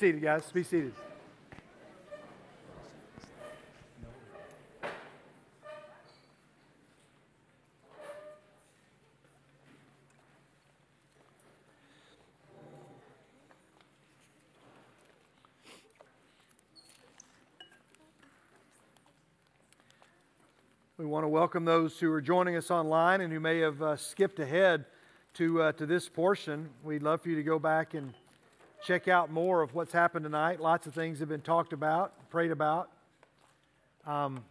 Seated, guys. Be seated. We want to welcome those who are joining us online and who may have uh, skipped ahead to, uh, to this portion. We'd love for you to go back and check out more of what's happened tonight. Lots of things have been talked about, prayed about. Um,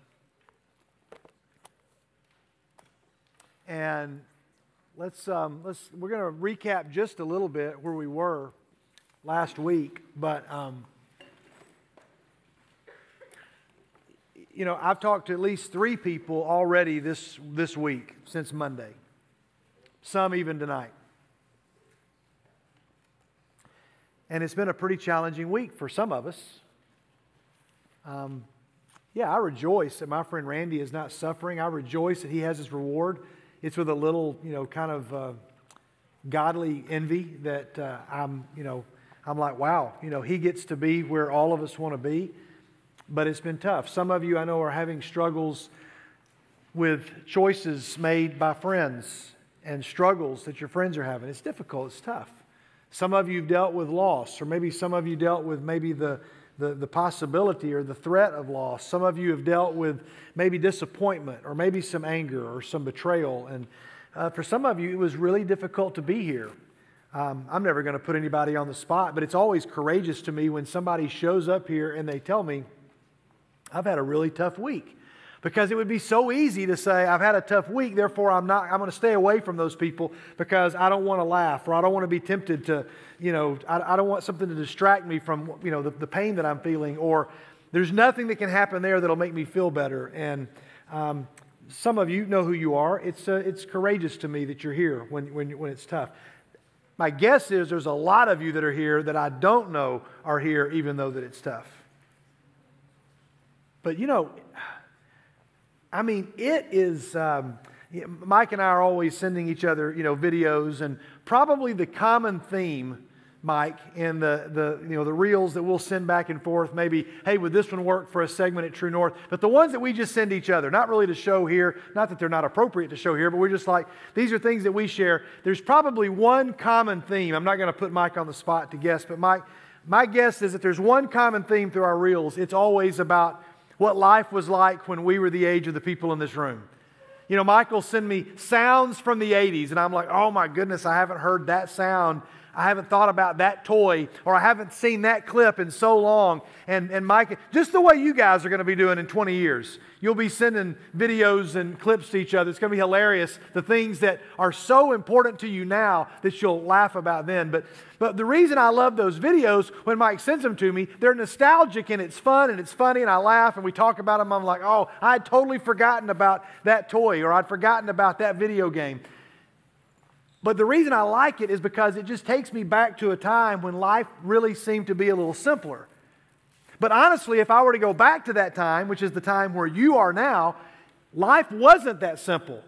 and let's, um, let's, we're going to recap just a little bit where we were last week. But, um, you know, I've talked to at least three people already this, this week since Monday, some even tonight. And it's been a pretty challenging week for some of us. Um, yeah, I rejoice that my friend Randy is not suffering. I rejoice that he has his reward. It's with a little, you know, kind of uh, godly envy that uh, I'm, you know, I'm like, wow, you know, he gets to be where all of us want to be. But it's been tough. Some of you I know are having struggles with choices made by friends and struggles that your friends are having. It's difficult, it's tough. Some of you have dealt with loss, or maybe some of you dealt with maybe the, the, the possibility or the threat of loss. Some of you have dealt with maybe disappointment or maybe some anger or some betrayal. And uh, for some of you, it was really difficult to be here. Um, I'm never going to put anybody on the spot, but it's always courageous to me when somebody shows up here and they tell me, I've had a really tough week. Because it would be so easy to say, I've had a tough week, therefore I'm not, I'm going to stay away from those people because I don't want to laugh or I don't want to be tempted to, you know, I, I don't want something to distract me from, you know, the, the, pain that I'm feeling or there's nothing that can happen there that'll make me feel better. And um, some of you know who you are. It's, uh, it's courageous to me that you're here when, when, when it's tough. My guess is there's a lot of you that are here that I don't know are here even though that it's tough. But you know, I mean, it is. Um, Mike and I are always sending each other, you know, videos, and probably the common theme, Mike, in the, the, you know, the reels that we'll send back and forth, maybe, hey, would this one work for a segment at True North? But the ones that we just send each other, not really to show here, not that they're not appropriate to show here, but we're just like, these are things that we share. There's probably one common theme. I'm not going to put Mike on the spot to guess, but Mike, my guess is that there's one common theme through our reels. It's always about what life was like when we were the age of the people in this room. You know, Michael sent me sounds from the 80s, and I'm like, oh my goodness, I haven't heard that sound I haven't thought about that toy or I haven't seen that clip in so long. And, and Mike, just the way you guys are going to be doing in 20 years. You'll be sending videos and clips to each other. It's going to be hilarious. The things that are so important to you now that you'll laugh about then. But, but the reason I love those videos when Mike sends them to me, they're nostalgic and it's fun and it's funny and I laugh and we talk about them. I'm like, oh, I'd totally forgotten about that toy or I'd forgotten about that video game. But the reason I like it is because it just takes me back to a time when life really seemed to be a little simpler. But honestly, if I were to go back to that time, which is the time where you are now, life wasn't that simple.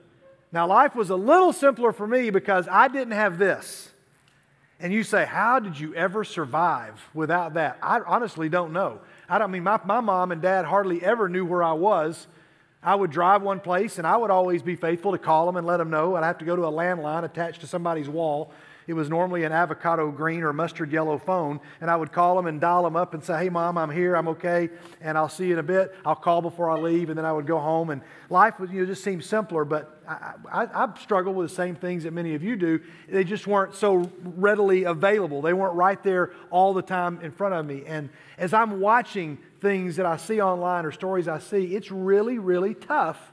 Now, life was a little simpler for me because I didn't have this. And you say, How did you ever survive without that? I honestly don't know. I don't mean my, my mom and dad hardly ever knew where I was I would drive one place and I would always be faithful to call them and let them know. I'd have to go to a landline attached to somebody's wall. It was normally an avocado green or mustard yellow phone. And I would call them and dial them up and say, Hey, mom, I'm here. I'm okay. And I'll see you in a bit. I'll call before I leave. And then I would go home. And life was, you know, just seemed simpler. But I, I, I've struggled with the same things that many of you do. They just weren't so readily available, they weren't right there all the time in front of me. And as I'm watching things that I see online or stories I see, it's really, really tough.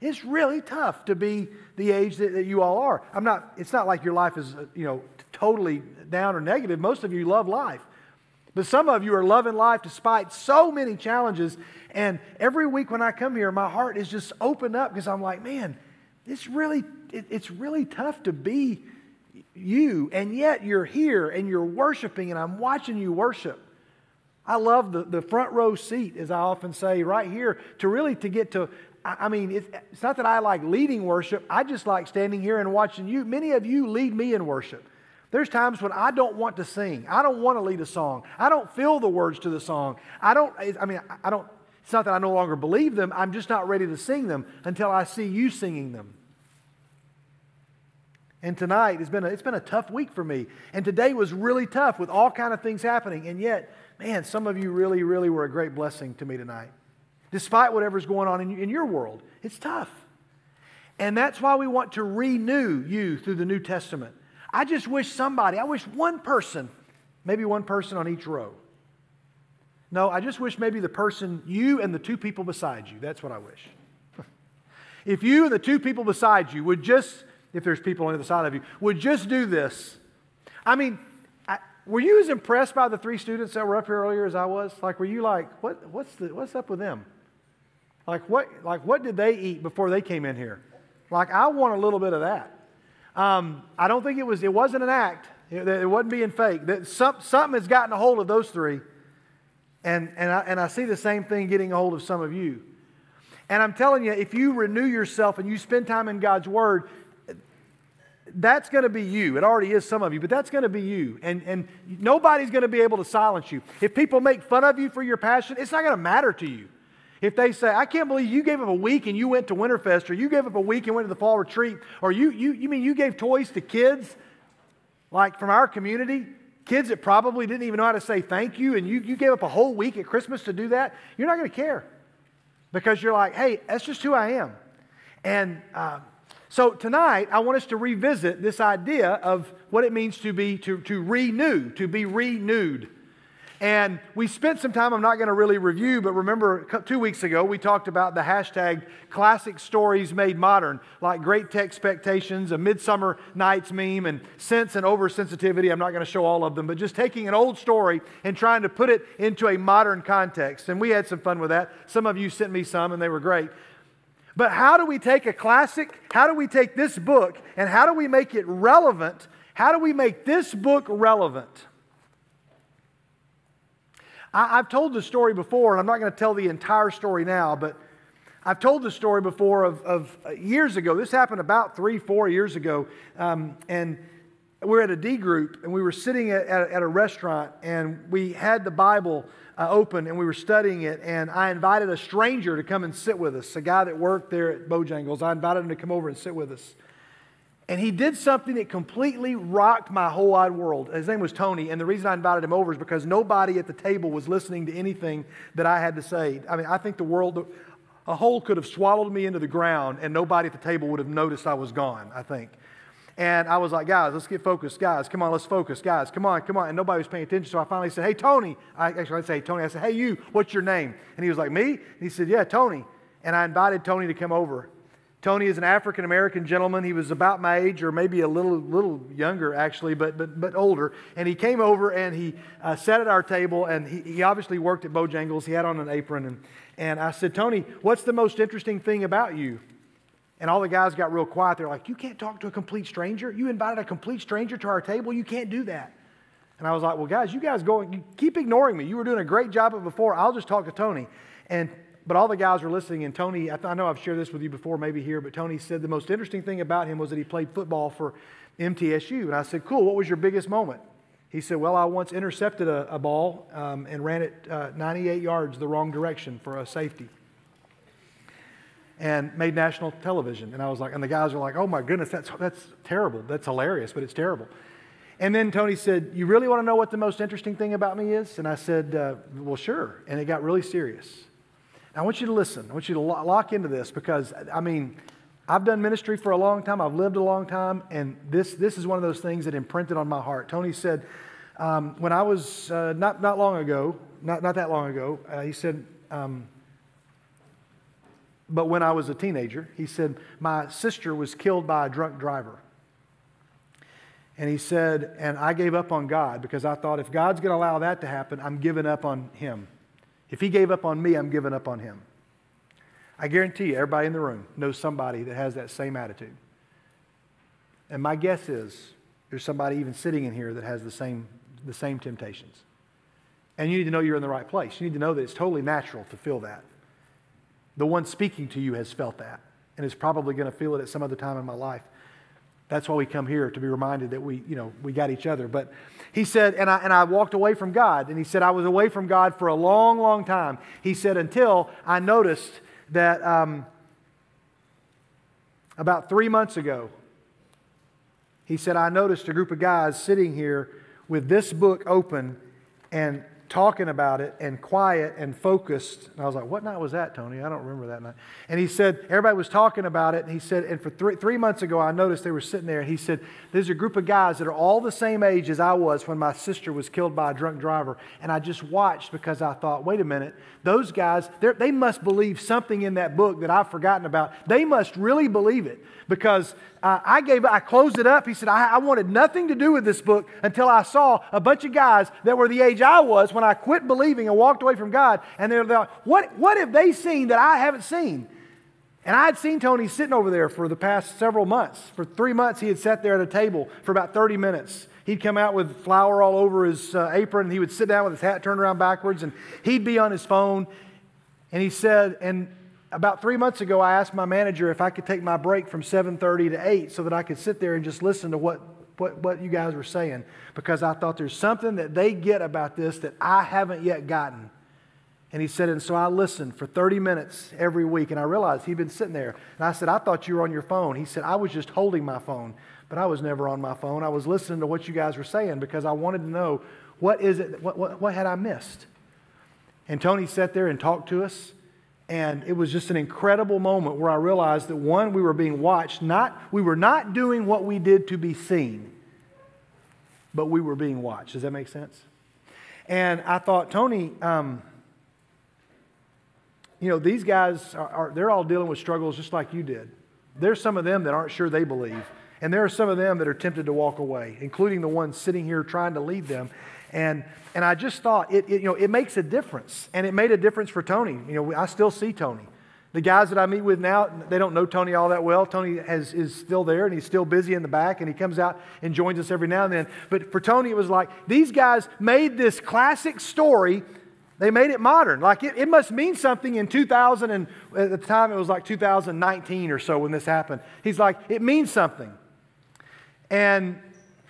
It's really tough to be the age that, that you all are. I'm not, it's not like your life is, uh, you know, totally down or negative. Most of you love life. But some of you are loving life despite so many challenges. And every week when I come here, my heart is just opened up because I'm like, man, it's really, it, it's really tough to be you. And yet you're here and you're worshiping, and I'm watching you worship. I love the, the front row seat, as I often say, right here, to really to get to. I mean, it's, it's not that I like leading worship. I just like standing here and watching you. Many of you lead me in worship. There's times when I don't want to sing. I don't want to lead a song. I don't feel the words to the song. I don't, I mean, I don't, it's not that I no longer believe them. I'm just not ready to sing them until I see you singing them. And tonight, it's been a, it's been a tough week for me. And today was really tough with all kind of things happening. And yet, man, some of you really, really were a great blessing to me tonight. Despite whatever's going on in, in your world, it's tough. And that's why we want to renew you through the New Testament. I just wish somebody, I wish one person, maybe one person on each row. No, I just wish maybe the person, you and the two people beside you. That's what I wish. if you and the two people beside you would just, if there's people on the other side of you, would just do this. I mean, were you as impressed by the three students that were up here earlier as I was? Like, were you like, what, what's, the, what's up with them? Like what, like, what did they eat before they came in here? Like, I want a little bit of that. Um, I don't think it was, it wasn't an act. It, it wasn't being fake. That some, something has gotten a hold of those three. And, and, I, and I see the same thing getting a hold of some of you. And I'm telling you, if you renew yourself and you spend time in God's Word, that's going to be you. It already is some of you, but that's going to be you. And, and nobody's going to be able to silence you. If people make fun of you for your passion, it's not going to matter to you. If they say, I can't believe you gave up a week and you went to Winterfest, or you gave up a week and went to the fall retreat, or you, you, you mean you gave toys to kids, like from our community? kids that probably didn't even know how to say thank you, and you, you gave up a whole week at Christmas to do that, you're not going to care because you're like, hey, that's just who I am. And um, so tonight, I want us to revisit this idea of what it means to be, to, to renew, to be renewed. And we spent some time, I'm not going to really review, but remember two weeks ago we talked about the hashtag classic stories made modern, like Great Expectations, a Midsummer Night's meme, and Sense and Oversensitivity. I'm not going to show all of them, but just taking an old story and trying to put it into a modern context. And we had some fun with that. Some of you sent me some, and they were great. But how do we take a classic, how do we take this book, and how do we make it relevant? How do we make this book relevant? I, have told the story before, and I'm not going to tell the entire story now, but I've told the story before of, of uh, years ago. This happened about three, four years ago. Um, and we were at a D group, and we were sitting at, at, at a restaurant, and we had the Bible uh, open, and we were studying it. And I invited a stranger to come and sit with us, a guy that worked there at Bojangles. I invited him to come over and sit with us. And he did something that completely rocked my whole wide world. His name was Tony, and the reason I invited him over is because nobody at the table was listening to anything that I had to say. I mean, I think the world, a hole could have swallowed me into the ground, and nobody at the table would have noticed I was gone, I think. And I was like, guys, let's get focused. Guys, come on, let's focus. Guys, come on, come on. And nobody was paying attention. So I finally said, hey, Tony. I actually, I'd say, Tony. I said, hey, you, what's your name? And he was like, me? And he said, yeah, Tony. And I invited Tony to come over. Tony is an African American gentleman. He was about my age, or maybe a little, little younger, actually, but, but, but older. And he came over and he uh, sat at our table, and he, he obviously worked at Bojangles. He had on an apron. And, and I said, Tony, what's the most interesting thing about you? And all the guys got real quiet. They're like, You can't talk to a complete stranger? You invited a complete stranger to our table? You can't do that. And I was like, Well, guys, you guys go, keep ignoring me. You were doing a great job of before. I'll just talk to Tony. And but all the guys were listening, and Tony, I, th- I know I've shared this with you before, maybe here, but Tony said the most interesting thing about him was that he played football for MTSU. And I said, Cool, what was your biggest moment? He said, Well, I once intercepted a, a ball um, and ran it uh, 98 yards the wrong direction for a safety and made national television. And I was like, and the guys were like, Oh my goodness, that's, that's terrible. That's hilarious, but it's terrible. And then Tony said, You really want to know what the most interesting thing about me is? And I said, uh, Well, sure. And it got really serious. I want you to listen. I want you to lock into this because, I mean, I've done ministry for a long time. I've lived a long time. And this, this is one of those things that imprinted on my heart. Tony said, um, when I was uh, not, not long ago, not, not that long ago, uh, he said, um, but when I was a teenager, he said, my sister was killed by a drunk driver. And he said, and I gave up on God because I thought if God's going to allow that to happen, I'm giving up on him. If he gave up on me, I'm giving up on him. I guarantee you, everybody in the room knows somebody that has that same attitude. And my guess is there's somebody even sitting in here that has the same, the same temptations. And you need to know you're in the right place. You need to know that it's totally natural to feel that. The one speaking to you has felt that and is probably going to feel it at some other time in my life. That's why we come here to be reminded that we, you know, we got each other. But he said, and I, and I walked away from God. And he said, I was away from God for a long, long time. He said, until I noticed that um, about three months ago, he said, I noticed a group of guys sitting here with this book open and talking about it and quiet and focused. And I was like, What night was that, Tony? I don't remember that night. And he said, Everybody was talking about it. And he said, And for three, three months ago, I noticed they were sitting there. And he said, There's a group of guys that are all the same age as I was when my sister was killed by a drunk driver. And I just watched because I thought, Wait a minute, those guys, they must believe something in that book that I've forgotten about. They must really believe it because uh, I gave, I closed it up. He said, I, I wanted nothing to do with this book until I saw a bunch of guys that were the age I was when I quit believing and walked away from God. And they're like, what, what have they seen that I haven't seen? And I had seen Tony sitting over there for the past several months. For three months, he had sat there at a table for about 30 minutes. He'd come out with flour all over his uh, apron, and he would sit down with his hat turned around backwards, and he'd be on his phone. And he said, and about three months ago, I asked my manager if I could take my break from 7:30 to 8 so that I could sit there and just listen to what, what, what you guys were saying because I thought there's something that they get about this that I haven't yet gotten. And he said, and so I listened for 30 minutes every week, and I realized he'd been sitting there. And I said, I thought you were on your phone. He said, I was just holding my phone, but I was never on my phone. I was listening to what you guys were saying because I wanted to know what is it, what, what, what had I missed? And Tony sat there and talked to us, and it was just an incredible moment where I realized that one, we were being watched, not, we were not doing what we did to be seen, but we were being watched. Does that make sense? And I thought, Tony, um, you know, these guys are, are, they're all dealing with struggles just like you did. There's some of them that aren't sure they believe. And there are some of them that are tempted to walk away, including the ones sitting here trying to lead them. And, and I just thought, it, it, you know, it makes a difference. And it made a difference for Tony. You know, I still see Tony. The guys that I meet with now, they don't know Tony all that well. Tony has, is still there and he's still busy in the back and he comes out and joins us every now and then. But for Tony, it was like these guys made this classic story they made it modern. Like it, it must mean something in 2000, and at the time it was like 2019 or so when this happened. He's like, it means something. And,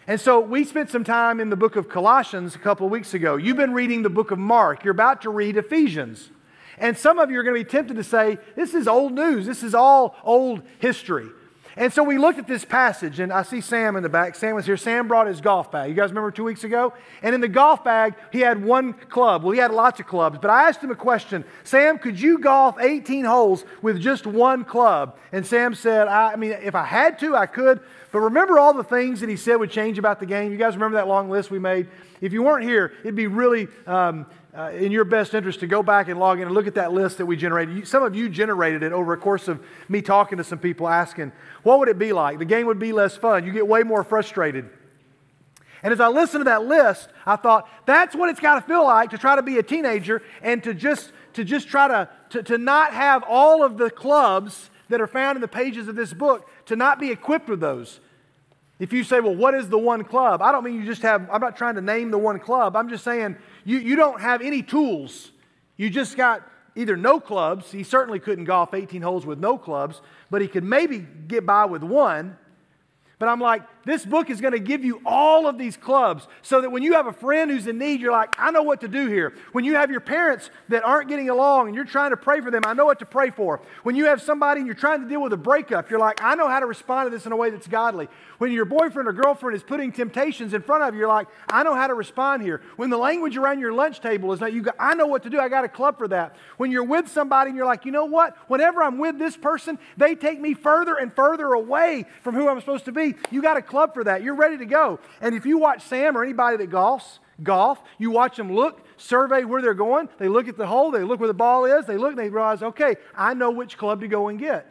and so we spent some time in the book of Colossians a couple weeks ago. You've been reading the book of Mark. You're about to read Ephesians. And some of you are going to be tempted to say, this is old news. This is all old history. And so we looked at this passage, and I see Sam in the back. Sam was here. Sam brought his golf bag. You guys remember two weeks ago? And in the golf bag, he had one club. Well, he had lots of clubs, but I asked him a question Sam, could you golf 18 holes with just one club? And Sam said, I, I mean, if I had to, I could. But remember all the things that he said would change about the game? You guys remember that long list we made? If you weren't here, it'd be really um, uh, in your best interest to go back and log in and look at that list that we generated. some of you generated it over a course of me talking to some people asking, what would it be like? The game would be less fun. You get way more frustrated. And as I listened to that list, I thought, that's what it's got to feel like to try to be a teenager and to just, to just try to, to, to not have all of the clubs that are found in the pages of this book, to not be equipped with those. If you say, well, what is the one club? I don't mean you just have, I'm not trying to name the one club. I'm just saying you, you don't have any tools. You just got either no clubs. He certainly couldn't golf 18 holes with no clubs, but he could maybe get by with one. But I'm like, this book is going to give you all of these clubs so that when you have a friend who's in need, you're like, I know what to do here. When you have your parents that aren't getting along and you're trying to pray for them, I know what to pray for. When you have somebody and you're trying to deal with a breakup, you're like, I know how to respond to this in a way that's godly. When your boyfriend or girlfriend is putting temptations in front of you, you're like, I know how to respond here. When the language around your lunch table is not, you go, I know what to do. I got a club for that. When you're with somebody and you're like, you know what? Whenever I'm with this person, they take me further and further away from who I'm supposed to be. You got a club for that. You're ready to go. And if you watch Sam or anybody that golfs, golf, you watch them look, survey where they're going, they look at the hole, they look where the ball is, they look and they realize, okay, I know which club to go and get.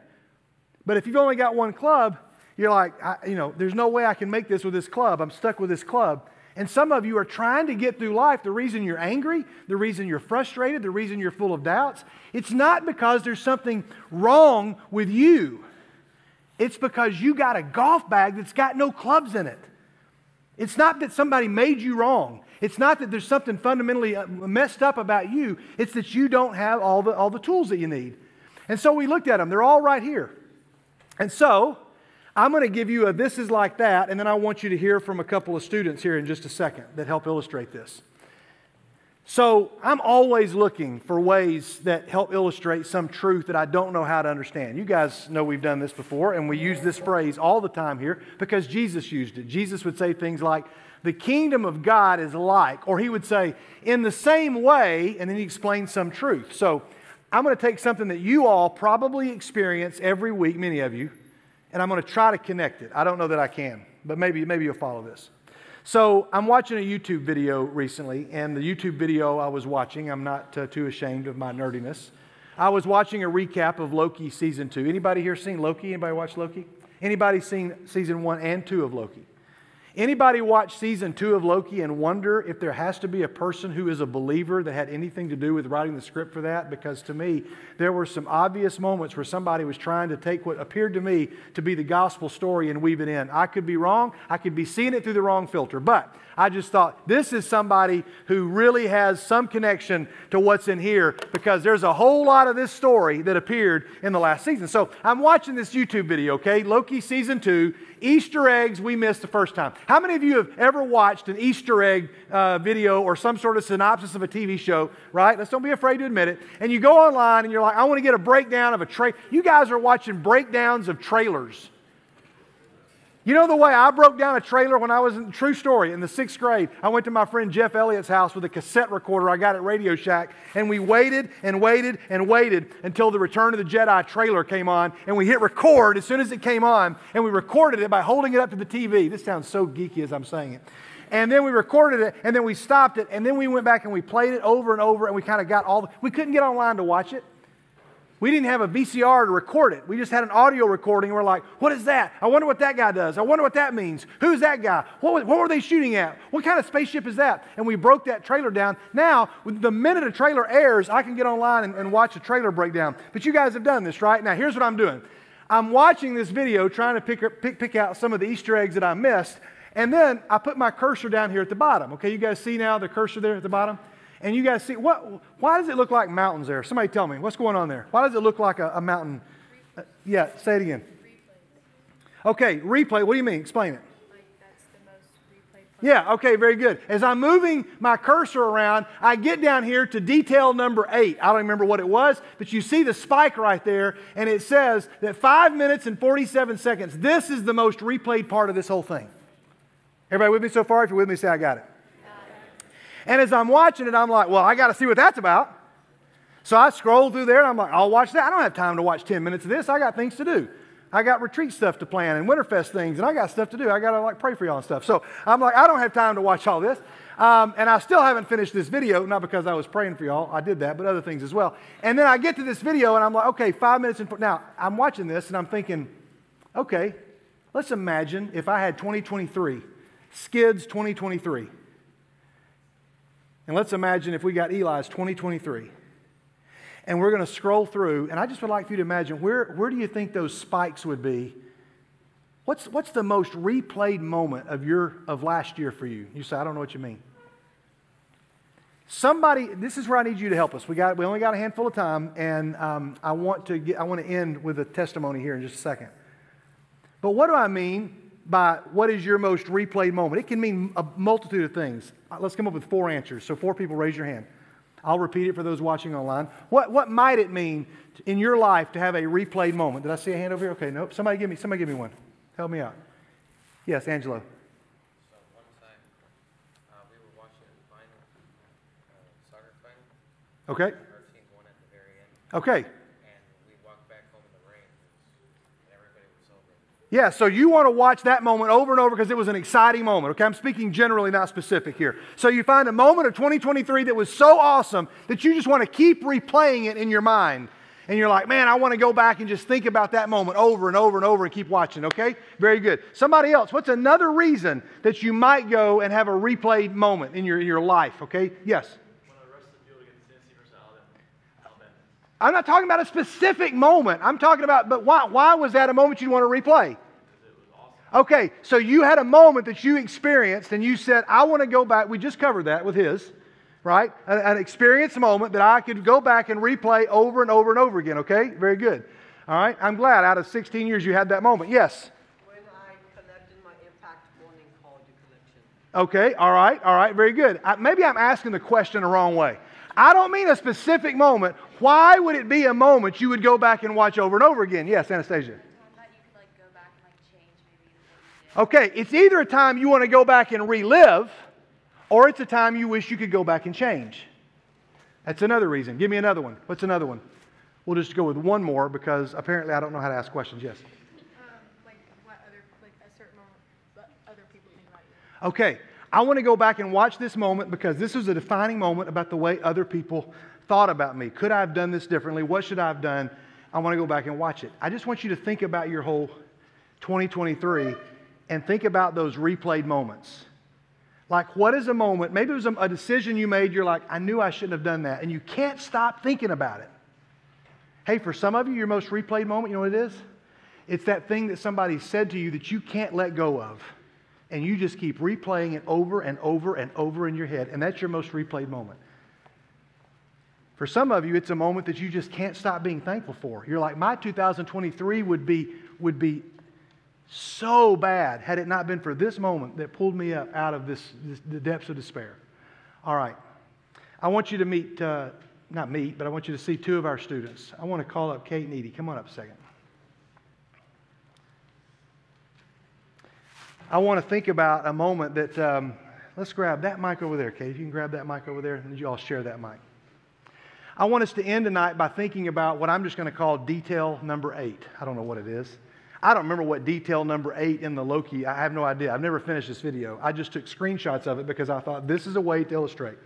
But if you've only got one club, you're like, you know, there's no way I can make this with this club. I'm stuck with this club. And some of you are trying to get through life. The reason you're angry, the reason you're frustrated, the reason you're full of doubts, it's not because there's something wrong with you. It's because you got a golf bag that's got no clubs in it. It's not that somebody made you wrong. It's not that there's something fundamentally uh, messed up about you. It's that you don't have all the, all the tools that you need. And so we looked at them. They're all right here. And so I'm going to give you a this is like that, and then I want you to hear from a couple of students here in just a second that help illustrate this. So I'm always looking for ways that help illustrate some truth that I don't know how to understand. You guys know we've done this before, and we use this phrase all the time here because Jesus used it. Jesus would say things like, the kingdom of God is like, or he would say, in the same way, and then he explains some truth. So I'm going to take something that you all probably experience every week, many of you, and I'm going to try to connect it. I don't know that I can, but maybe, maybe you'll follow this. So I'm watching a YouTube video recently, and the YouTube video I was watching, I'm not uh, too ashamed of my nerdiness. I was watching a recap of Loki season two. Anybody here seen Loki? Anybody watch Loki? Anybody seen season one and two of Loki? Anybody watch season two of Loki and wonder if there has to be a person who is a believer that had anything to do with writing the script for that? Because to me, there were some obvious moments where somebody was trying to take what appeared to me to be the gospel story and weave it in. I could be wrong. I could be seeing it through the wrong filter. But I just thought this is somebody who really has some connection to what's in here because there's a whole lot of this story that appeared in the last season. So I'm watching this YouTube video, okay? Loki season two, Easter eggs we missed the first time. How many of you have ever watched an Easter egg uh, video or some sort of synopsis of a TV show, right? Let's don't be afraid to admit it. And you go online and you're like, I want to get a breakdown of a trailer. You guys are watching breakdowns of trailers. You know the way I broke down a trailer when I was in true story in the sixth grade? I went to my friend Jeff Elliott's house with a cassette recorder I got at Radio Shack, and we waited and waited and waited until the Return of the Jedi trailer came on, and we hit record as soon as it came on, and we recorded it by holding it up to the TV. This sounds so geeky as I'm saying it. And then we recorded it, and then we stopped it, and then we went back and we played it over and over, and we kind of got all the, we couldn't get online to watch it. We didn't have a VCR to record it. We just had an audio recording. We're like, what is that? I wonder what that guy does. I wonder what that means. Who's that guy? What, was, what were they shooting at? What kind of spaceship is that? And we broke that trailer down. Now, the minute a trailer airs, I can get online and, and watch a trailer breakdown. But you guys have done this, right? Now, here's what I'm doing I'm watching this video, trying to pick, pick, pick out some of the Easter eggs that I missed. And then I put my cursor down here at the bottom. Okay, you guys see now the cursor there at the bottom? And you guys see, what, why does it look like mountains there? Somebody tell me, what's going on there? Why does it look like a, a mountain? Uh, yeah, say it again. Okay, replay. What do you mean? Explain it. Yeah, okay, very good. As I'm moving my cursor around, I get down here to detail number eight. I don't remember what it was, but you see the spike right there, and it says that five minutes and 47 seconds. This is the most replayed part of this whole thing. Everybody with me so far? If you're with me, say I got it. And as I'm watching it, I'm like, well, I got to see what that's about. So I scroll through there and I'm like, I'll watch that. I don't have time to watch 10 minutes of this. I got things to do. I got retreat stuff to plan and Winterfest things, and I got stuff to do. I got to like pray for y'all and stuff. So I'm like, I don't have time to watch all this. Um, and I still haven't finished this video, not because I was praying for y'all. I did that, but other things as well. And then I get to this video and I'm like, okay, five minutes. And now I'm watching this and I'm thinking, okay, let's imagine if I had 2023, Skid's 2023. And let's imagine if we got Eli's 2023. And we're going to scroll through, and I just would like for you to imagine where, where do you think those spikes would be? What's, what's the most replayed moment of, your, of last year for you? You say, I don't know what you mean. Somebody, this is where I need you to help us. We, got, we only got a handful of time, and um, I, want to get, I want to end with a testimony here in just a second. But what do I mean by what is your most replayed moment? It can mean a multitude of things. Uh, let's come up with four answers. So, four people raise your hand. I'll repeat it for those watching online. What, what might it mean in your life to have a replayed moment? Did I see a hand over here? Okay, nope. Somebody give me, somebody give me one. Help me out. Yes, Angelo. Okay. Okay. Yeah, so you want to watch that moment over and over because it was an exciting moment. Okay, I'm speaking generally, not specific here. So you find a moment of 2023 that was so awesome that you just want to keep replaying it in your mind. And you're like, man, I want to go back and just think about that moment over and over and over and keep watching, okay? Very good. Somebody else, what's another reason that you might go and have a replayed moment in your, in your life, okay? Yes? I'm not talking about a specific moment. I'm talking about, but why, why was that a moment you want to replay? Okay, so you had a moment that you experienced and you said, I want to go back. We just covered that with his, right? An, an experienced moment that I could go back and replay over and over and over again, okay? Very good. All right, I'm glad out of 16 years you had that moment. Yes? When I connected my Impact Morning Call to connection. Okay, all right, all right, very good. I, maybe I'm asking the question the wrong way. I don't mean a specific moment. Why would it be a moment you would go back and watch over and over again? Yes, Anastasia. Okay, it's either a time you want to go back and relive, or it's a time you wish you could go back and change. That's another reason. Give me another one. What's another one? We'll just go with one more because apparently I don't know how to ask questions. Yes. Okay, I want to go back and watch this moment because this was a defining moment about the way other people thought about me. Could I have done this differently? What should I have done? I want to go back and watch it. I just want you to think about your whole 2023 and think about those replayed moments. Like, what is a moment? Maybe it was a, decision you made, you're like, I knew I shouldn't have done that. And you can't stop thinking about it. Hey, for some of you, your most replayed moment, you know what it is? It's that thing that somebody said to you that you can't let go of. And you just keep replaying it over and over and over in your head. And that's your most replayed moment. For some of you, it's a moment that you just can't stop being thankful for. You're like, my 2023 would be, would be so bad had it not been for this moment that pulled me up out of this, this the depths of despair. All right. I want you to meet, uh, not meet, but I want you to see two of our students. I want to call up Kate and Edie. Come on up a second. I want to think about a moment that, um, let's grab that mic over there, Kate. If you can grab that mic over there, and you all share that mic. I want us to end tonight by thinking about what I'm just going to call detail number eight. I don't know what it is. I don't remember what detail number eight in the Loki, I have no idea. I've never finished this video. I just took screenshots of it because I thought this is a way to illustrate.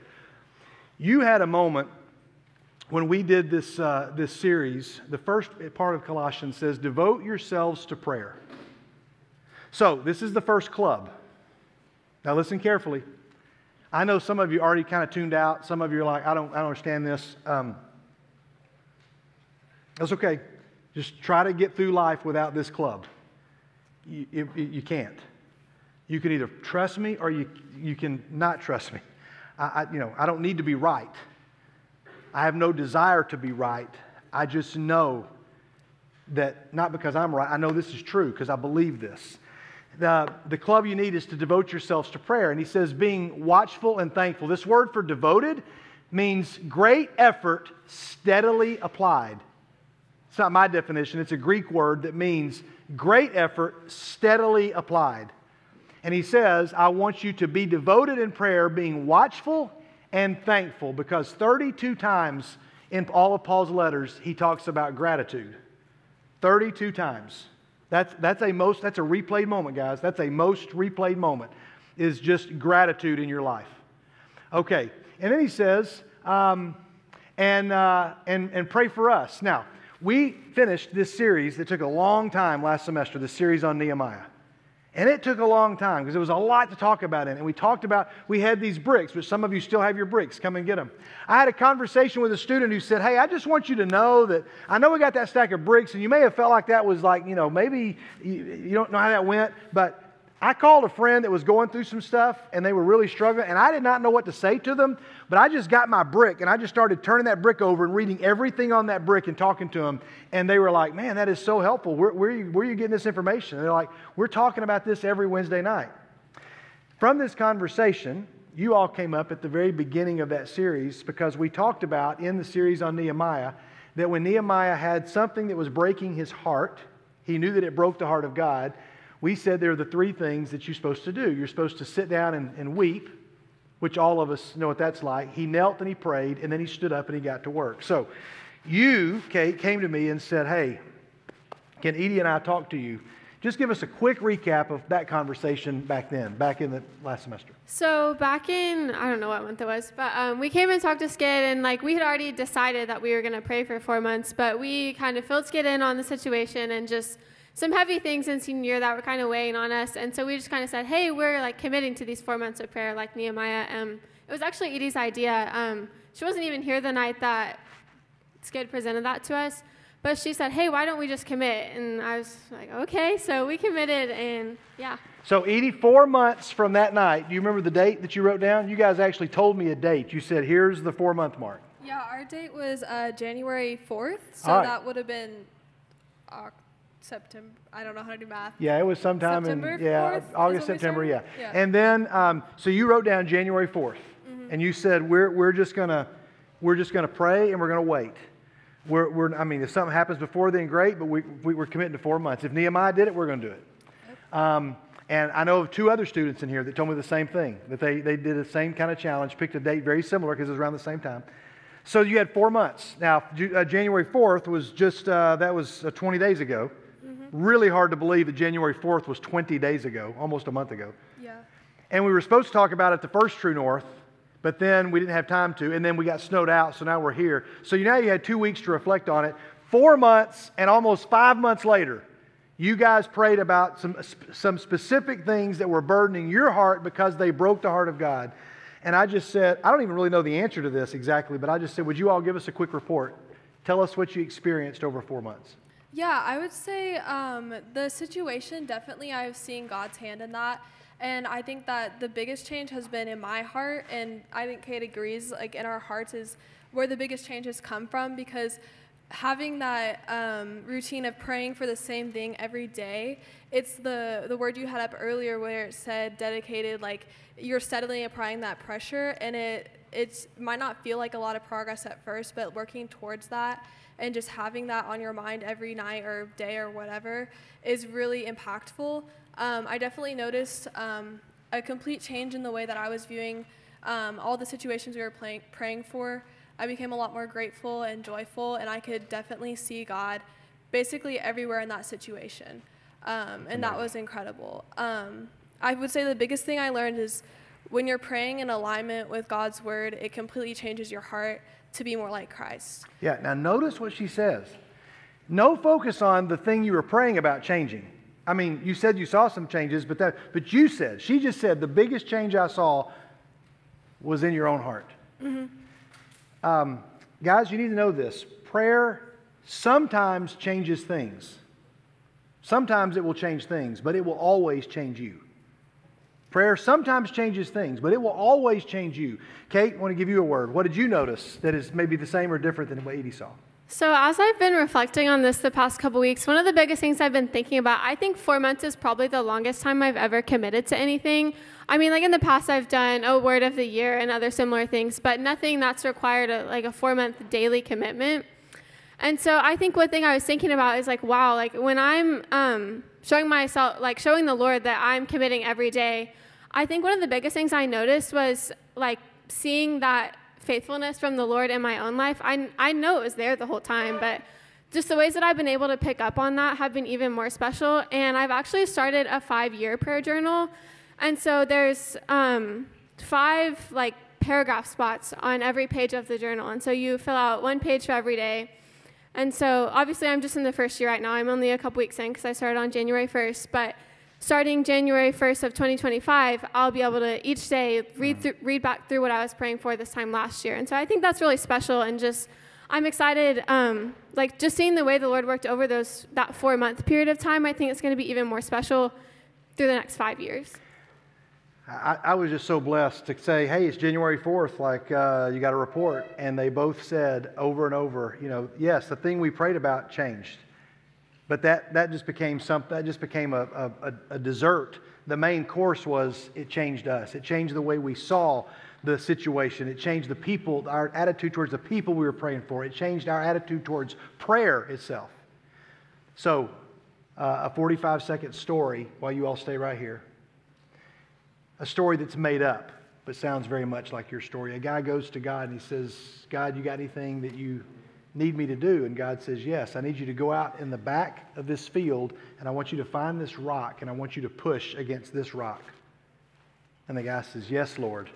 You had a moment when we did this, uh, this series. The first part of Colossians says, Devote yourselves to prayer. So, this is the first club. Now, listen carefully. I know some of you already kind of tuned out. Some of you are like, I don't, I don't understand this. Um, that's okay. Just try to get through life without this club. You, you, you can't. You can either trust me or you, you can not trust me. I, I, you know, I don't need to be right. I have no desire to be right. I just know that, not because I'm right, I know this is true because I believe this. The, the club you need is to devote yourselves to prayer. And he says, being watchful and thankful. This word for devoted means great effort steadily applied. It's not my definition, it's a Greek word that means great effort steadily applied. And he says, I want you to be devoted in prayer, being watchful and thankful, because 32 times in all of Paul's letters, he talks about gratitude. 32 times. That's, that's, a most, that's a replayed moment, guys. That's a most replayed moment, is just gratitude in your life. Okay, and then he says, um, and, uh, and, and pray for us. Now, we finished this series that took a long time last semester, the series on Nehemiah. And it took a long time because there was a lot to talk about in. And we talked about, we had these bricks, but some of you still have your bricks. Come and get them. I had a conversation with a student who said, Hey, I just want you to know that I know we got that stack of bricks, and you may have felt like that was like, you know, maybe you, you don't know how that went, but I called a friend that was going through some stuff and they were really struggling, and I did not know what to say to them, but I just got my brick and I just started turning that brick over and reading everything on that brick and talking to them. And they were like, Man, that is so helpful. Where, where, are, you, where are you getting this information? And they're like, We're talking about this every Wednesday night. From this conversation, you all came up at the very beginning of that series because we talked about in the series on Nehemiah that when Nehemiah had something that was breaking his heart, he knew that it broke the heart of God we said there are the three things that you're supposed to do. You're supposed to sit down and, and weep, which all of us know what that's like. He knelt and he prayed, and then he stood up and he got to work. So you, Kate, came to me and said, Hey, can Edie and I talk to you? Just give us a quick recap of that conversation back then, back in the last semester. So back in I don't know what month it was, but um, we came and talked to Skid, and like we had already decided that we were going to pray for four months, but we kind of filled Skid in on the situation and just some heavy things in senior year that were kind of weighing on us. And so we just kind of said, hey, we're like committing to these four months of prayer like Nehemiah. Um, it was actually Edie's idea. Um, she wasn't even here the night that Skid presented that to us. But she said, hey, why don't we just commit? And I was like, okay. So we committed, and yeah. So, Edie, four months from that night, do you remember the date that you wrote down? You guys actually told me a date. You said, here's the four month mark. Yeah, our date was uh, January 4th. So right. that would have been September. I don't know how to do math. Yeah, it was sometime September in yeah August September yeah. yeah. And then um, so you wrote down January 4th, mm-hmm. and you said we're we're just gonna we're just gonna pray and we're gonna wait. We're, we're I mean if something happens before then great, but we, we are committing to four months. If Nehemiah did it, we're gonna do it. Um, and I know of two other students in here that told me the same thing that they they did the same kind of challenge, picked a date very similar because it was around the same time. So you had four months. Now, uh, January 4th was just, uh, that was uh, 20 days ago. Really hard to believe that January 4th was 20 days ago, almost a month ago. Yeah. And we were supposed to talk about it the first True North, but then we didn't have time to, and then we got snowed out, so now we're here. So you now you had two weeks to reflect on it. Four months and almost five months later, you guys prayed about some, some specific things that were burdening your heart because they broke the heart of God. And I just said, I don't even really know the answer to this exactly, but I just said, would you all give us a quick report? Tell us what you experienced over four months. Yeah, I would say um, the situation definitely I've seen God's hand in that. And I think that the biggest change has been in my heart, and I think Kate agrees, like in our hearts, is where the biggest change has come from because having that um, routine of praying for the same thing every day. It's the the word you had up earlier where it said dedicated. Like you're steadily applying that pressure, and it it might not feel like a lot of progress at first, but working towards that and just having that on your mind every night or day or whatever is really impactful. Um, I definitely noticed um, a complete change in the way that I was viewing um, all the situations we were playing, praying for. I became a lot more grateful and joyful, and I could definitely see God basically everywhere in that situation. Um, and that was incredible. Um, I would say the biggest thing I learned is when you're praying in alignment with God's word, it completely changes your heart to be more like Christ. Yeah, now notice what she says. No focus on the thing you were praying about changing. I mean, you said you saw some changes, but that but you said, she just said the biggest change I saw was in your own heart. hmm Um, guys, you need to know this. Prayer sometimes changes things. Sometimes it will change things, but it will always change you. Prayer sometimes changes things, but it will always change you. Kate, I want to give you a word. What did you notice that is maybe the same or different than what Edie saw? So, as I've been reflecting on this the past couple weeks, one of the biggest things I've been thinking about, I think four months is probably the longest time I've ever committed to anything. I mean, like in the past, I've done a word of the year and other similar things, but nothing that's required a, like a four month daily commitment. And so, I think one thing I was thinking about is like, wow, like when I'm um, showing myself, like showing the Lord that I'm committing every day, I think one of the biggest things I noticed was like seeing that faithfulness from the Lord in my own life. I, I know it was there the whole time, but just the ways that I've been able to pick up on that have been even more special. And I've actually started a five year prayer journal. And so there's um, five like paragraph spots on every page of the journal. And so you fill out one page for every day. And so obviously I'm just in the first year right now. I'm only a couple weeks in because I started on January 1st. But starting January 1st of 2025, I'll be able to each day read through, read back through what I was praying for this time last year. And so I think that's really special and just I'm excited um, like just seeing the way the Lord worked over those that 4 month period of time. I think it's going to be even more special through the next 5 years. I, I was just so blessed to say, hey, it's January 4th, like uh, you got a report. And they both said over and over, you know, yes, the thing we prayed about changed. But that, that just became something, that just became a, a, a dessert. The main course was it changed us. It changed the way we saw the situation. It changed the people, our attitude towards the people we were praying for. It changed our attitude towards prayer itself. So, uh, a 45 second story while you all stay right here. A story that's made up, but sounds very much like your story. A guy goes to God and he says, God, you got anything that you need me to do? And God says, Yes, I need you to go out in the back of this field and I want you to find this rock and I want you to push against this rock. And the guy says, Yes, Lord.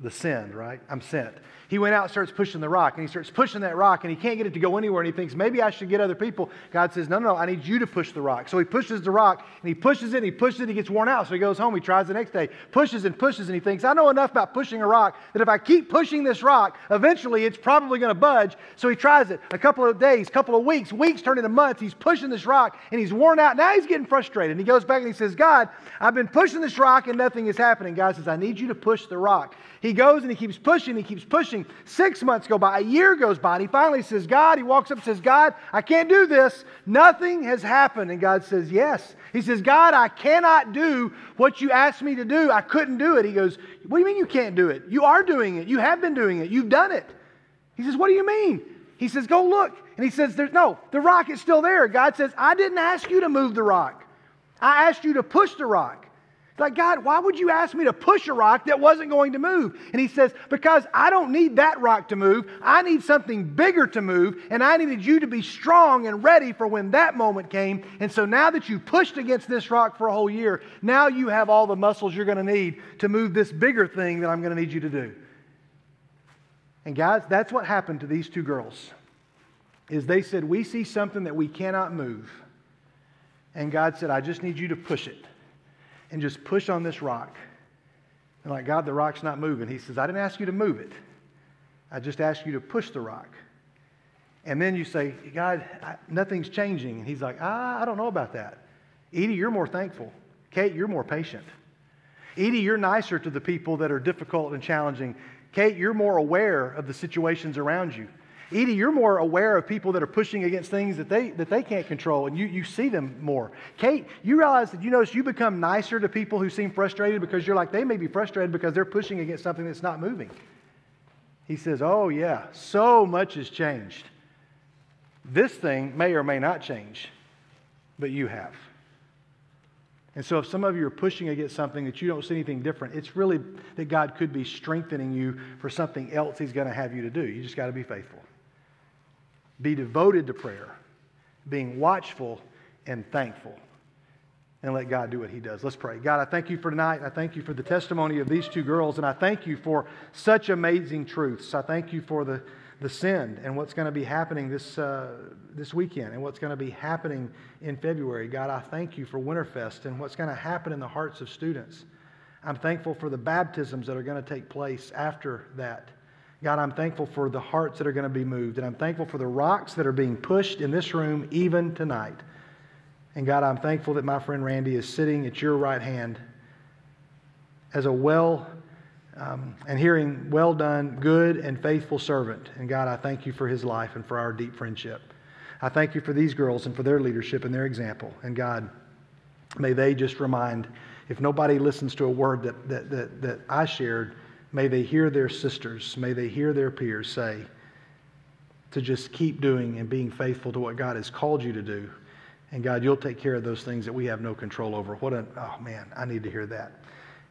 The send, right? I'm sent. He went out and starts pushing the rock, and he starts pushing that rock, and he can't get it to go anywhere, and he thinks, maybe I should get other people. God says, no, no, no, I need you to push the rock. So he pushes the rock, and he pushes it, and he pushes it, and he gets worn out. So he goes home, he tries the next day, pushes and pushes, and he thinks, I know enough about pushing a rock that if I keep pushing this rock, eventually it's probably going to budge. So he tries it a couple of days, couple of weeks, weeks turn into months. He's pushing this rock, and he's worn out. Now he's getting frustrated. And he goes back and he says, God, I've been pushing this rock, and nothing is happening. God says, I need you to push the rock. He goes and he keeps pushing, he keeps pushing. Six months go by, a year goes by, and he finally says, God, he walks up and says, God, I can't do this. Nothing has happened. And God says, Yes. He says, God, I cannot do what you asked me to do. I couldn't do it. He goes, What do you mean you can't do it? You are doing it. You have been doing it. You've done it. He says, What do you mean? He says, Go look. And he says, There's no, the rock is still there. God says, I didn't ask you to move the rock. I asked you to push the rock. Like, God, why would you ask me to push a rock that wasn't going to move? And he says, Because I don't need that rock to move. I need something bigger to move, and I needed you to be strong and ready for when that moment came. And so now that you pushed against this rock for a whole year, now you have all the muscles you're going to need to move this bigger thing that I'm going to need you to do. And guys, that's what happened to these two girls. Is they said, "We see something that we cannot move." And God said, "I just need you to push it." And just push on this rock. And like, God, the rock's not moving. He says, I didn't ask you to move it. I just asked you to push the rock. And then you say, God, I, nothing's changing. And he's like, ah, I don't know about that. Edie, you're more thankful. Kate, you're more patient. Edie, you're nicer to the people that are difficult and challenging. Kate, you're more aware of the situations around you. Edie, you're more aware of people that are pushing against things that they, that they can't control, and you, you see them more. Kate, you realize that you notice you become nicer to people who seem frustrated because you're like, they may be frustrated because they're pushing against something that's not moving. He says, Oh, yeah, so much has changed. This thing may or may not change, but you have. And so, if some of you are pushing against something that you don't see anything different, it's really that God could be strengthening you for something else He's going to have you to do. You just got to be faithful. Be devoted to prayer, being watchful and thankful, and let God do what He does. Let's pray. God, I thank you for tonight. I thank you for the testimony of these two girls, and I thank you for such amazing truths. I thank you for the the Send and what's going to be happening this, uh, this weekend and what's going to be happening in February. God, I thank you for Winterfest and what's going to happen in the hearts of students. I'm thankful for the baptisms that are going to take place after that. God, I'm thankful for the hearts that are going to be moved, and I'm thankful for the rocks that are being pushed in this room even tonight. And God, I'm thankful that my friend Randy is sitting at your right hand as a well um, and hearing, well done, good and faithful servant. And God, I thank you for his life and for our deep friendship. I thank you for these girls and for their leadership and their example. And God, may they just remind, if nobody listens to a word that, that, that, that I shared, may they hear their sisters, may they hear their peers say, to just keep doing and being faithful to what God has called you to do. And God, you'll take care of those things that we have no control over. What a, oh man, I need to hear that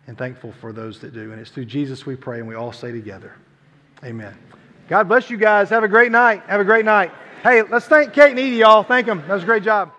and thankful for those that do. And it's through Jesus we pray, and we all say together, Amen. God bless you guys. Have a great night. Have a great night. Hey, let's thank Kate and Edie, y'all. Thank them. That was a great job.